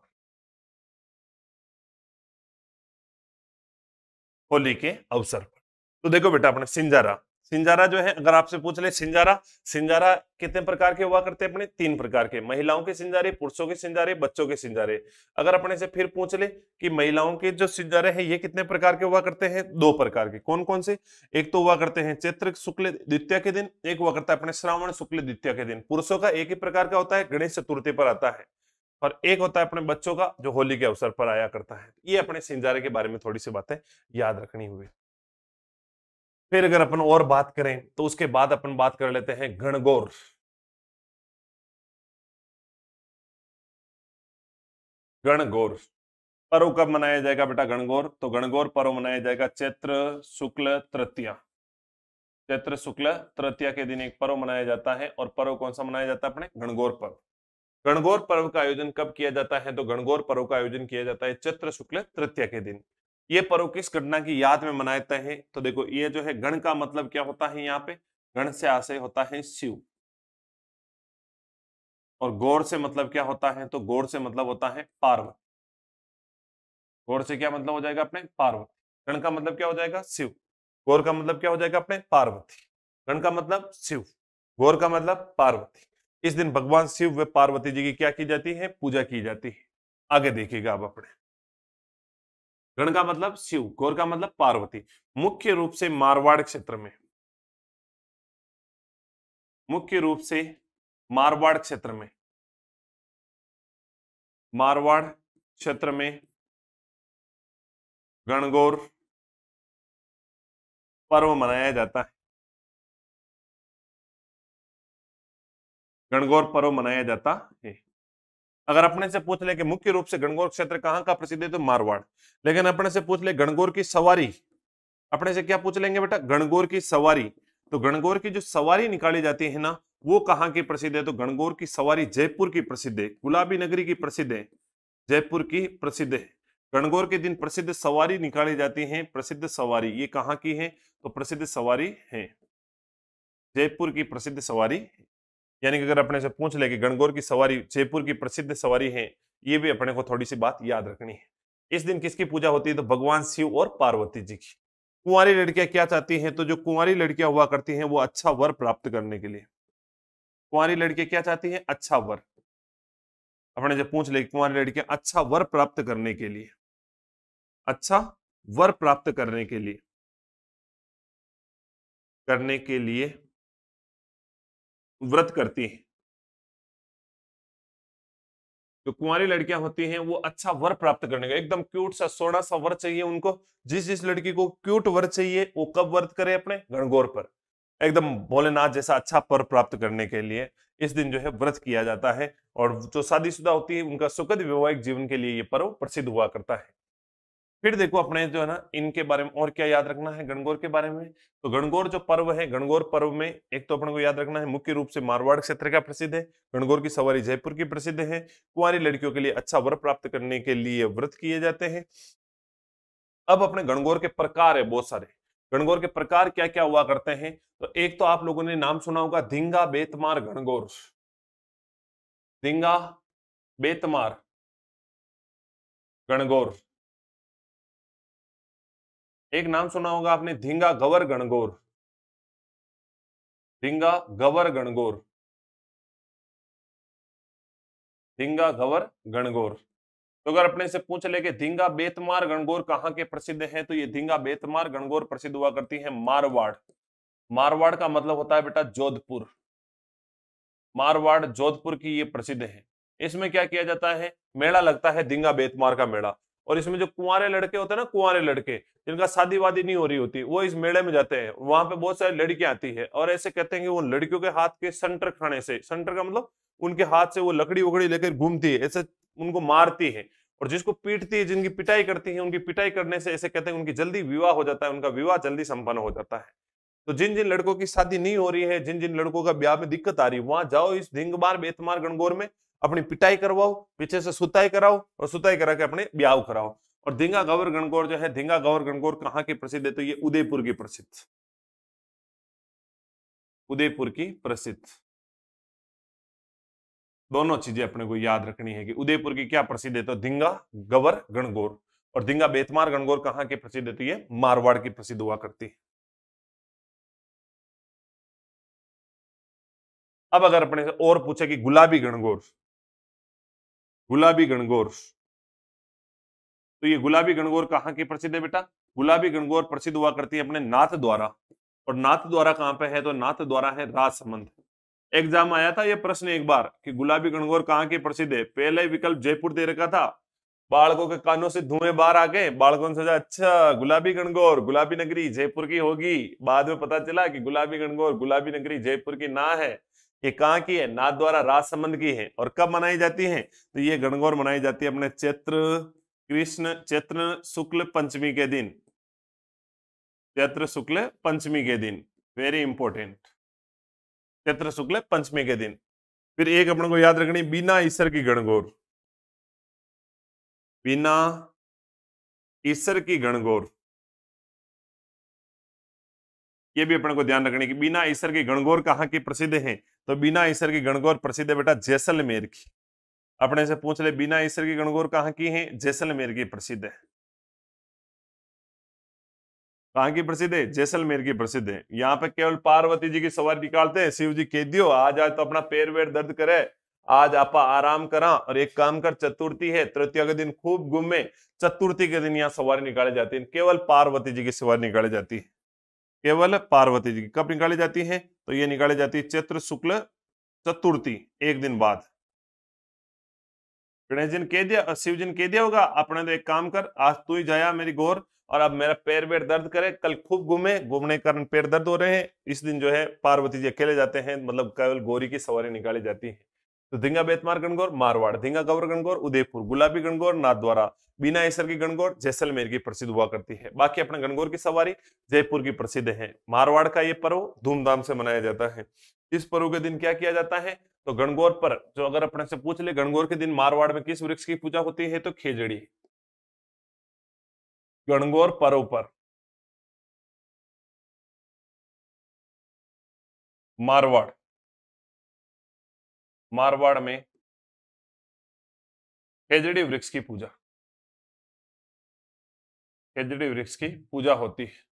होली के अवसर पर। तो देखो बेटा अपने सिंजारा सिंजारा जो है, अगर आपसे पूछ ले सिंजारा सिंजारा कितने प्रकार के हुआ करते हैं अपने? तीन प्रकार के। महिलाओं के सिंजारे, पुरुषों के सिंजारे, बच्चों के सिंजारे। अगर अपने से फिर पूछ ले कि महिलाओं के जो सिंजारे हैं, ये कितने प्रकार के हुआ करते हैं? दो प्रकार के। कौन कौन से? एक तो हुआ करते हैं चैत्र, शुक्ल, द्वितीय के दिन। एक हुआ करता है अपने श्रावण, शुक्ल, द्वितीय के दिन। पुरुषों का एक ही प्रकार का होता है, गणेश चतुर्थी पर आता है। और एक होता है अपने बच्चों का, जो होली के अवसर पर आया करता है। ये अपने सिंजारे के बारे में थोड़ी सी बातें याद रखनी हुई फिर अगर अपन और बात करें तो उसके बाद अपन बात कर लेते हैं गणगौर। गणगौर। पर्व कब मनाया जाएगा बेटा गणगौर? तो गणगौर पर्व मनाया जाएगा चैत्र, शुक्ल, तृतीया। चैत्र, शुक्ल, तृतीया के दिन एक पर्व मनाया जाता है और पर्व कौन सा मनाया जाता है अपने? गणगौर पर्व। गणगौर पर्व का आयोजन कब किया जाता है? तो गणगौर पर्व का आयोजन किया जाता है चैत्र शुक्ल तृतीया के दिन। ये पर्व किस घटना की याद में मनाते हैं? तो देखो, ये जो है गण का मतलब क्या होता है यहाँ पे? गण से आशय होता है शिव। और गौर से मतलब क्या होता है? तो गौर से मतलब होता है पार्वती गौर से क्या मतलब हो जाएगा अपने? पार्वती गण का मतलब क्या हो जाएगा? शिव। गौर का मतलब क्या हो जाएगा अपने? पार्वती। गण का मतलब शिव। गौर का मतलब पार्वती। इस दिन भगवान शिव व पार्वती जी की क्या की जाती है? पूजा की जाती है। आगे देखिएगा आप अपने। गण का मतलब शिव, गौर का मतलब पार्वती। मुख्य रूप से मारवाड़ क्षेत्र में। मुख्य रूप से मारवाड़ क्षेत्र में। मारवाड़ क्षेत्र में गणगौर पर्व मनाया जाता है। गणगौर पर्व मनाया जाता है। अगर अपने से पूछ ले कि मुख्य रूप से गणगौर क्षेत्र कहाँ का प्रसिद्ध है तो मारवाड़। लेकिन अपने से पूछ ले गणगौर की सवारी। अपने से क्या पूछ लेंगे बेटा? गणगौर की सवारी। तो गणगौर की जो सवारी निकाली जाती है ना, वो कहाँ की प्रसिद्ध है? तो गणगौर की सवारी जयपुर की प्रसिद्ध है। गुलाबी नगरी की प्रसिद्ध है। जयपुर की प्रसिद्ध है। गणगौर के दिन प्रसिद्ध सवारी निकाली जाती है। प्रसिद्ध सवारी, ये कहाँ की है? तो प्रसिद्ध सवारी है। जयपुर की प्रसिद्ध सवारी यानी कि अगर अपने से पूछ ले कि गणगौर की सवारी, जयपुर की प्रसिद्ध सवारी है, ये भी अपने को थोड़ी सी बात याद रखनी है। इस दिन किसकी पूजा होती है? तो भगवान शिव और पार्वती जी की। कुंवारी लड़कियाँ क्या चाहती हैं? तो जो कुंवारी लड़कियाँ हुआ करती हैं, वो अच्छा वर प्राप्त करने के लिए। कुंवारी लड़कियाँ क्या चाहती हैं? अच्छा वर। अपने जब पूछ ले कुंवारी लड़कियाँ अच्छा वर प्राप्त करने के लिए। अच्छा वर प्राप्त करने के लिए। करने के लिए व्रत करती हैं। जो कुंवारी लड़कियाँ होती हैं, वो अच्छा वर प्राप्त करने का, एकदम क्यूट सा सोना सा वर चाहिए उनको। जिस जिस लड़की को क्यूट वर चाहिए, वो कब वर्त करे अपने? गणगौर पर। एकदम भोलेनाथ जैसा अच्छा पर प्राप्त करने के लिए इस दिन जो है व्रत किया जाता है और जो शादीशुदा होती है, उनका सुखद, वैवाहिक जीवन के लिए ये पर्व प्रसिद्ध हुआ करता है। फिर देखो अपने जो है ना, इनके बारे में और क्या याद रखना है? गणगौर के बारे में? तो गणगौर जो पर्व है, गणगौर पर्व में एक तो अपने को याद रखना है, मुख्य रूप से मारवाड़ क्षेत्र का प्रसिद्ध है, गणगौर की सवारी जयपुर की प्रसिद्ध है, कुंवारी लड़कियों के लिए अच्छा वर प्राप्त करने के लिए व्रत किए जाते हैं। अब अपने गणगौर के प्रकार है, बहुत सारे। गणगौर के प्रकार क्या क्या हुआ करते हैं? तो एक तो आप लोगों ने नाम सुना होगा धिंगा बेतमार गणगौर। धिंगा बेतमार गणगौर। एक नाम सुना होगा आपने, धिंगा गवर गणगौर। धिंगा गवर गणगोर। धिंगा गवर गणगोर। तो अगर अपने से पूछ ले कि धिंगा बेतमार गणगोर कहाँ के प्रसिद्ध हैं तो ये धिंगा बेतमार गणगौर प्रसिद्ध हुआ करती है मारवाड़। मारवाड़ का मतलब होता है बेटा जोधपुर। मारवाड़ जोधपुर की ये प्रसिद्ध है। इसमें क्या किया जाता है? मेला लगता है, धिंगा बेतमार का मेला। और इसमें जो कुंवारे लड़के होते हैं ना, कुंवारे लड़के, जिनका शादी वादी नहीं हो रही होती, वो इस मेले में जाते हैं। वहाँ पे बहुत सारी लड़कियाँ आती है और ऐसे कहते हैं कि वो लड़कियों के हाथ के संटर खाने से, संटर का मतलब उनके हाथ से वो लकड़ी उकड़ी लेकर घूमती है, ऐसे उनको मारती है और जिसको पीटती है, जिनकी पिटाई करती है, उनकी पिटाई करने से ऐसे कहते हैं उनकी जल्दी विवाह हो जाता है, उनका विवाह जल्दी संपन्न हो जाता है। तो जिन जिन लड़कों की शादी नहीं हो रही है जिन जिन लड़कों का ब्याह में दिक्कत आ रही है, वहाँ जाओ इस धिंगबार बेतमार गणगौर में अपनी पिटाई करवाओ, पीछे से सुताई कराओ और सुताई करा के अपने ब्याह कराओ। और धिंगा गौर गणगौर जो है, धिंगा गौर गणगौर कहाँ की प्रसिद्ध है? तो ये उदयपुर की प्रसिद्ध। उदयपुर की प्रसिद्ध। दोनों चीज़ें अपने को याद रखनी है कि उदयपुर की क्या प्रसिद्ध है? तो धिंगा गवर गणगौर। और धिंगा बेतमार गणगौर कहाँ की प्रसिद्ध है? तो ये मारवाड़ की प्रसिद्ध हुआ करती है। अब अगर अपने से और पूछे कि गुलाबी गणगौर गुलाबी गणगौर। तो ये गुलाबी गणगौर कहाँ की प्रसिद्ध है बेटा? गुलाबी गणगौर प्रसिद्ध हुआ करती है अपने नाथ द्वारा। और नाथ द्वारा कहाँ पे है? तो नाथ द्वारा है राजसमंद। एग्ज़ाम आया था ये प्रश्न एक बार कि गुलाबी गणगौर कहाँ की प्रसिद्ध है? पहले विकल्प जयपुर दे रखा था। बालकों के कानों से धुएँ बाहर आ गए। बालकों ने सोचा अच्छा गुलाबी गणगौर, गुलाबी नगरी जयपुर की होगी। बाद में पता चला कि गुलाबी गणगौर, गुलाबी नगरी जयपुर की ना है। ये कहाँ की है नाथ द्वारा राजसमंद की है और कब मनाई जाती है? तो ये गणगौर मनाई जाती है अपने चैत्र, कृष्ण, चैत्र, शुक्ल, पंचमी के दिन। चैत्र, शुक्ल, पंचमी के दिन वेरी इंपॉर्टेंट चैत्र, शुक्ल, पंचमी के दिन। फिर एक अपने को याद रखनी, बिना ईश्वर की गणगौर। बिना ईश्वर की गणगौर। ये भी अपने को ध्यान रखने की, बिना ईश्वर की गणगौर कहाँ की प्रसिद्ध है? तो बिना ईश्वर की गणगौर प्रसिद्ध है बेटा जैसलमेर की। अपने से पूछ ले, बिना ईश्वर की गणगौर कहाँ की है? जैसलमेर की प्रसिद्ध है। कहाँ की प्रसिद्ध है? जैसलमेर की प्रसिद्ध है। यहाँ पे केवल पार्वती जी की सवारी निकालते हैं, शिव जी कह दियो आज आज तो अपना पैर वेर दर्द करे। आज आप आराम करा और एक काम कर, चतुर्थी है, तृतीय के दिन खूब घूमे। चतुर्थी के दिन यहाँ सवारी निकाली जाती है। केवल पार्वती जी की सवारी निकाली जाती है। केवल पार्वती जी की। कब निकाली जाती है? तो ये निकाली जाती है चैत्र, शुक्ल, चतुर्थी, एक दिन बाद। गणेश जी ने कह दिया शिव जी ने कह दिया होगा, अपने तो एक काम कर, आज तू ही जाया मेरी गोर और अब मेरा पैर वेर दर्द करे, कल खूब घूमे, घूमने के कारण पैर दर्द हो रहे हैं। इस दिन जो है पार्वती जी अकेले जाते हैं मतलब केवल गोरी की सवारी निकाली जाती है। तो धिंगा बेतमार गणगौर, मारवाड़, धिंगा गौर गणगौर, उदयपुर, गुलाबी गणगौर नाथद्वारा बिना ईसर की गणगौर, जैसलमेर की प्रसिद्ध हुआ करती है। बाकी अपने गणगौर की सवारी जयपुर की प्रसिद्ध है। मारवाड़ का ये पर्व धूमधाम से मनाया जाता है। इस पर्व के दिन क्या किया जाता है? तो गणगौर पर जो अगर अपने से पूछ ले, गणगौर के दिन मारवाड़ में किस वृक्ष की पूजा होती है तो खेजड़ी। गणगौर पर्व पर मारवाड़। मारवाड़ में खेजड़ी वृक्ष की पूजा। खेजड़ी वृक्ष की पूजा होती है।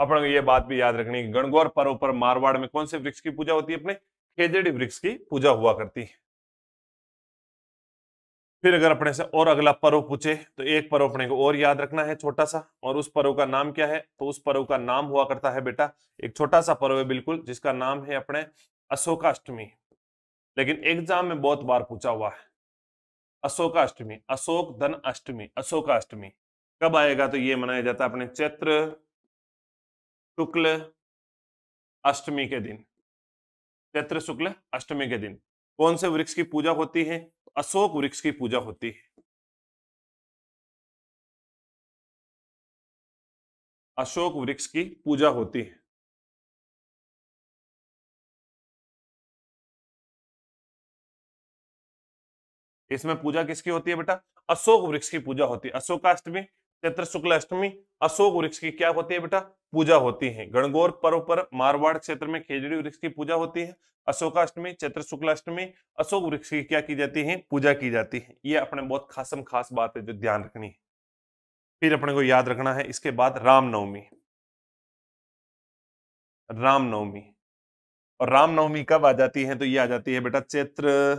अपन ये बात भी याद रखनी गणगौर पर्व पर मारवाड़ में कौन से वृक्ष की पूजा होती है? अपने खेजड़ी वृक्ष की पूजा हुआ करती है। फिर अगर अपने से और अगला पर्व पूछे तो एक पर्व अपने को और याद रखना है छोटा सा, और उस पर्व का नाम क्या है? तो उस पर्व का नाम हुआ करता है बेटा, एक छोटा सा पर्व है बिल्कुल, जिसका नाम है अपने अशोकाष्टमी। लेकिन एग्ज़ाम में बहुत बार पूछा हुआ है। अशोकाष्टमी, अशोक धन अष्टमी, अशोकाष्टमी, कब आएगा? तो ये मनाया जाता है अपने चैत्र, शुक्ल अष्टमी के दिन। चैत्र, शुक्ल अष्टमी के दिन। कौन से वृक्ष की पूजा होती है? अशोक वृक्ष की पूजा होती है। अशोक वृक्ष की पूजा होती है। इसमें पूजा किसकी होती है बेटा? अशोक वृक्ष की पूजा होती है। अशोकाष्टमी चैत्र शुक्ल अष्टमी अशोक वृक्ष की क्या होती है बेटा? पूजा होती है। गणगौर पर्व पर मारवाड़ क्षेत्र में खेजड़ी वृक्ष की पूजा होती है। अशोकाष्टमी, चैत्र शुक्ल अष्टमी अशोक वृक्ष की क्या की जाती है? पूजा की जाती है। ये अपने बहुत खासम खास बात है जो ध्यान रखनी है। फिर अपने को याद रखना है, इसके बाद रामनवमी। रामनवमी। और रामनवमी कब आ जाती है? तो ये आ जाती है बेटा चैत्र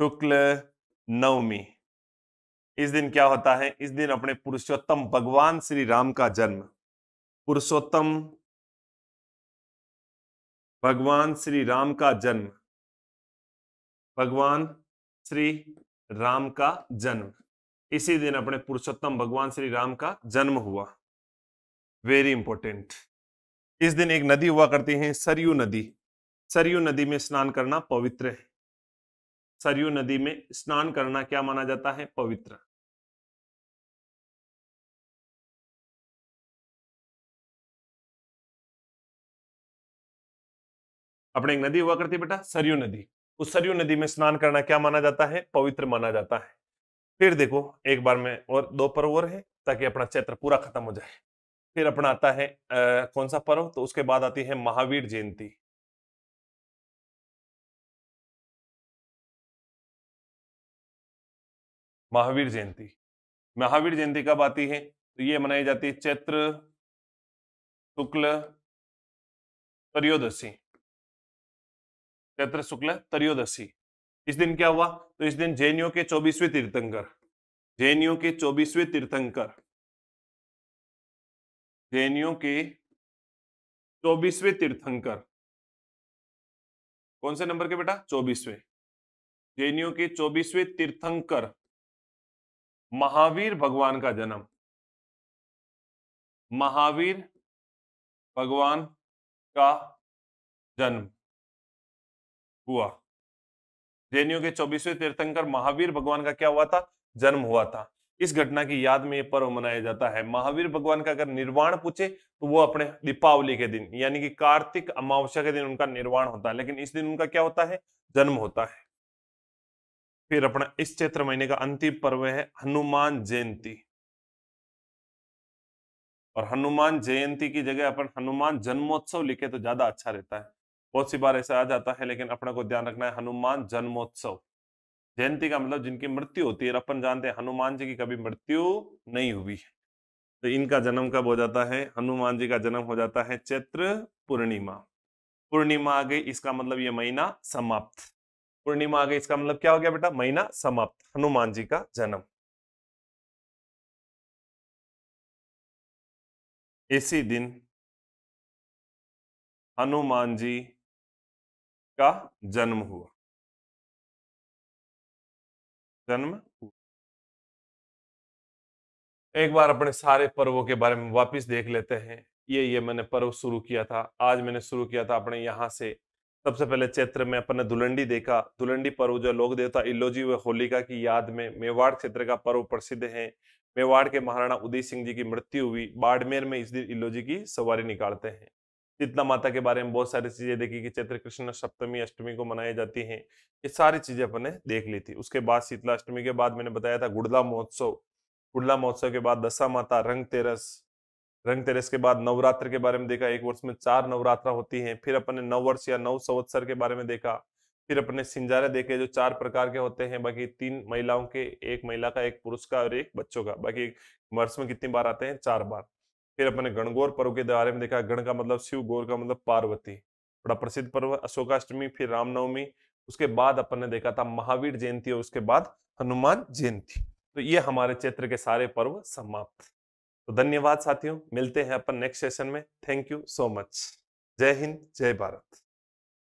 शुक्ल नवमी। इस दिन क्या होता है? इस दिन अपने पुरुषोत्तम, भगवान श्री राम का जन्म। पुरुषोत्तम, भगवान श्री राम का जन्म। भगवान श्री राम का जन्म। इसी दिन अपने पुरुषोत्तम, भगवान श्री राम का जन्म हुआ। वेरी इंपॉर्टेंट इस दिन एक नदी हुआ करती है, सरयू नदी। सरयू नदी में स्नान करना पवित्र है। सरयू नदी में स्नान करना क्या माना जाता है? पवित्र। अपने एक नदी हुआ करती बेटा सरयू नदी। उस सरयू नदी में स्नान करना क्या माना जाता है? पवित्र माना जाता है। फिर देखो एक बार में और दो पर्व और है ताकि अपना चैत्र पूरा खत्म हो जाए। फिर अपना आता है आ, कौन सा पर्व? तो उसके बाद आती है महावीर जयंती। महावीर जयंती। महावीर जयंती कब आती है? तो ये मनाई जाती है चैत्र शुक्ल त्रयोदशी। चैत्र शुक्ल त्रयोदशी। इस दिन क्या हुआ? तो इस दिन जैनियों के चौबीसवें तीर्थंकर, जैनियों के चौबीसवें तीर्थंकर, जैनियों के चौबीसवें तीर्थंकर। कौन से नंबर के बेटा? चौबीसवें। जैनियों के चौबीसवें तीर्थंकर। महावीर भगवान का जन्म। महावीर भगवान का जन्म। हुआ। जैनियों के चौबीसवें तीर्थंकर महावीर भगवान का क्या हुआ था? जन्म हुआ था। इस घटना की याद में यह पर्व मनाया जाता है। महावीर भगवान का अगर निर्वाण पूछे तो वो अपने दीपावली के दिन, यानी कि कार्तिक अमावस्या के दिन उनका निर्वाण होता है। लेकिन इस दिन उनका क्या होता है? जन्म होता है। फिर अपना इस चैत्र महीने का अंतिम पर्व है हनुमान जयंती। और हनुमान जयंती की जगह अपन हनुमान जन्मोत्सव लिखे तो ज़्यादा अच्छा रहता है। बहुत सी बार ऐसा आ जाता है, लेकिन अपने को ध्यान रखना है, हनुमान जन्मोत्सव। जयंती का मतलब जिनकी मृत्यु होती है अपन जानते हैं हनुमान जी की कभी मृत्यु नहीं हुई है। तो इनका जन्म कब हो जाता है? हनुमान जी का जन्म हो जाता है चैत्र पूर्णिमा। पूर्णिमा आ गई, इसका मतलब ये महीना समाप्त। पूर्णिमा आ गई, इसका मतलब क्या हो गया बेटा? महीना समाप्त, हनुमान जी का जन्म। इसी दिन हनुमान जी का जन्म हुआ। जन्म हुआ। एक बार अपने सारे पर्वों के बारे में वापस देख लेते हैं। ये ये मैंने पर्व शुरू किया था। आज मैंने शुरू किया था अपने यहाँ से। सबसे पहले चैत्र में अपन ने दुलंडी देखा। दुलंडी पर्व जो लोक देवता इलोजी व होलिका की याद में मेवाड़ क्षेत्र का पर्व प्रसिद्ध है। मेवाड़ के महाराणा उदय सिंह जी की मृत्यु हुई। बाड़मेर में इस दिन इलोजी की सवारी निकालते हैं। शीतला माता के बारे में बहुत सारी चीज़ें देखी कि चैत्र कृष्ण सप्तमी, अष्टमी को मनाई जाती हैं। ये सारी चीज़ें अपन देख ली थी। उसके बाद शीतला अष्टमी के बाद मैंने बताया था गुड़ला महोत्सव। गुड़ला महोत्सव के बाद दशा माता, रंग तेरस। रंग तेरस के बाद नवरात्र के बारे में देखा। एक वर्ष में चार नवरात्रा होती हैं। फिर अपन ने नव वर्ष या नव संवत्सर के बारे में देखा। फिर अपने सिंजारे देखे जो चार प्रकार के होते हैं। बाकी तीन महिलाओं के, एक महिला का, एक पुरुष का और एक बच्चों का। बाकी वर्ष में कितनी बार आते हैं? चार बार। फिर अपने गणगौर पर्व के बारे में देखा, गण का मतलब शिव, गौर का मतलब पार्वती। बड़ा प्रसिद्ध पर्व अशोकाष्टमी, फिर रामनवमी, उसके बाद अपन ने देखा था महावीर जयंती और उसके बाद हनुमान जयंती। तो ये हमारे चैत्र के सारे पर्व समाप्त। तो धन्यवाद साथियों, मिलते हैं अपन नेक्स्ट सेशन में। थैंक यू सो मच जय हिंद, जय भारत।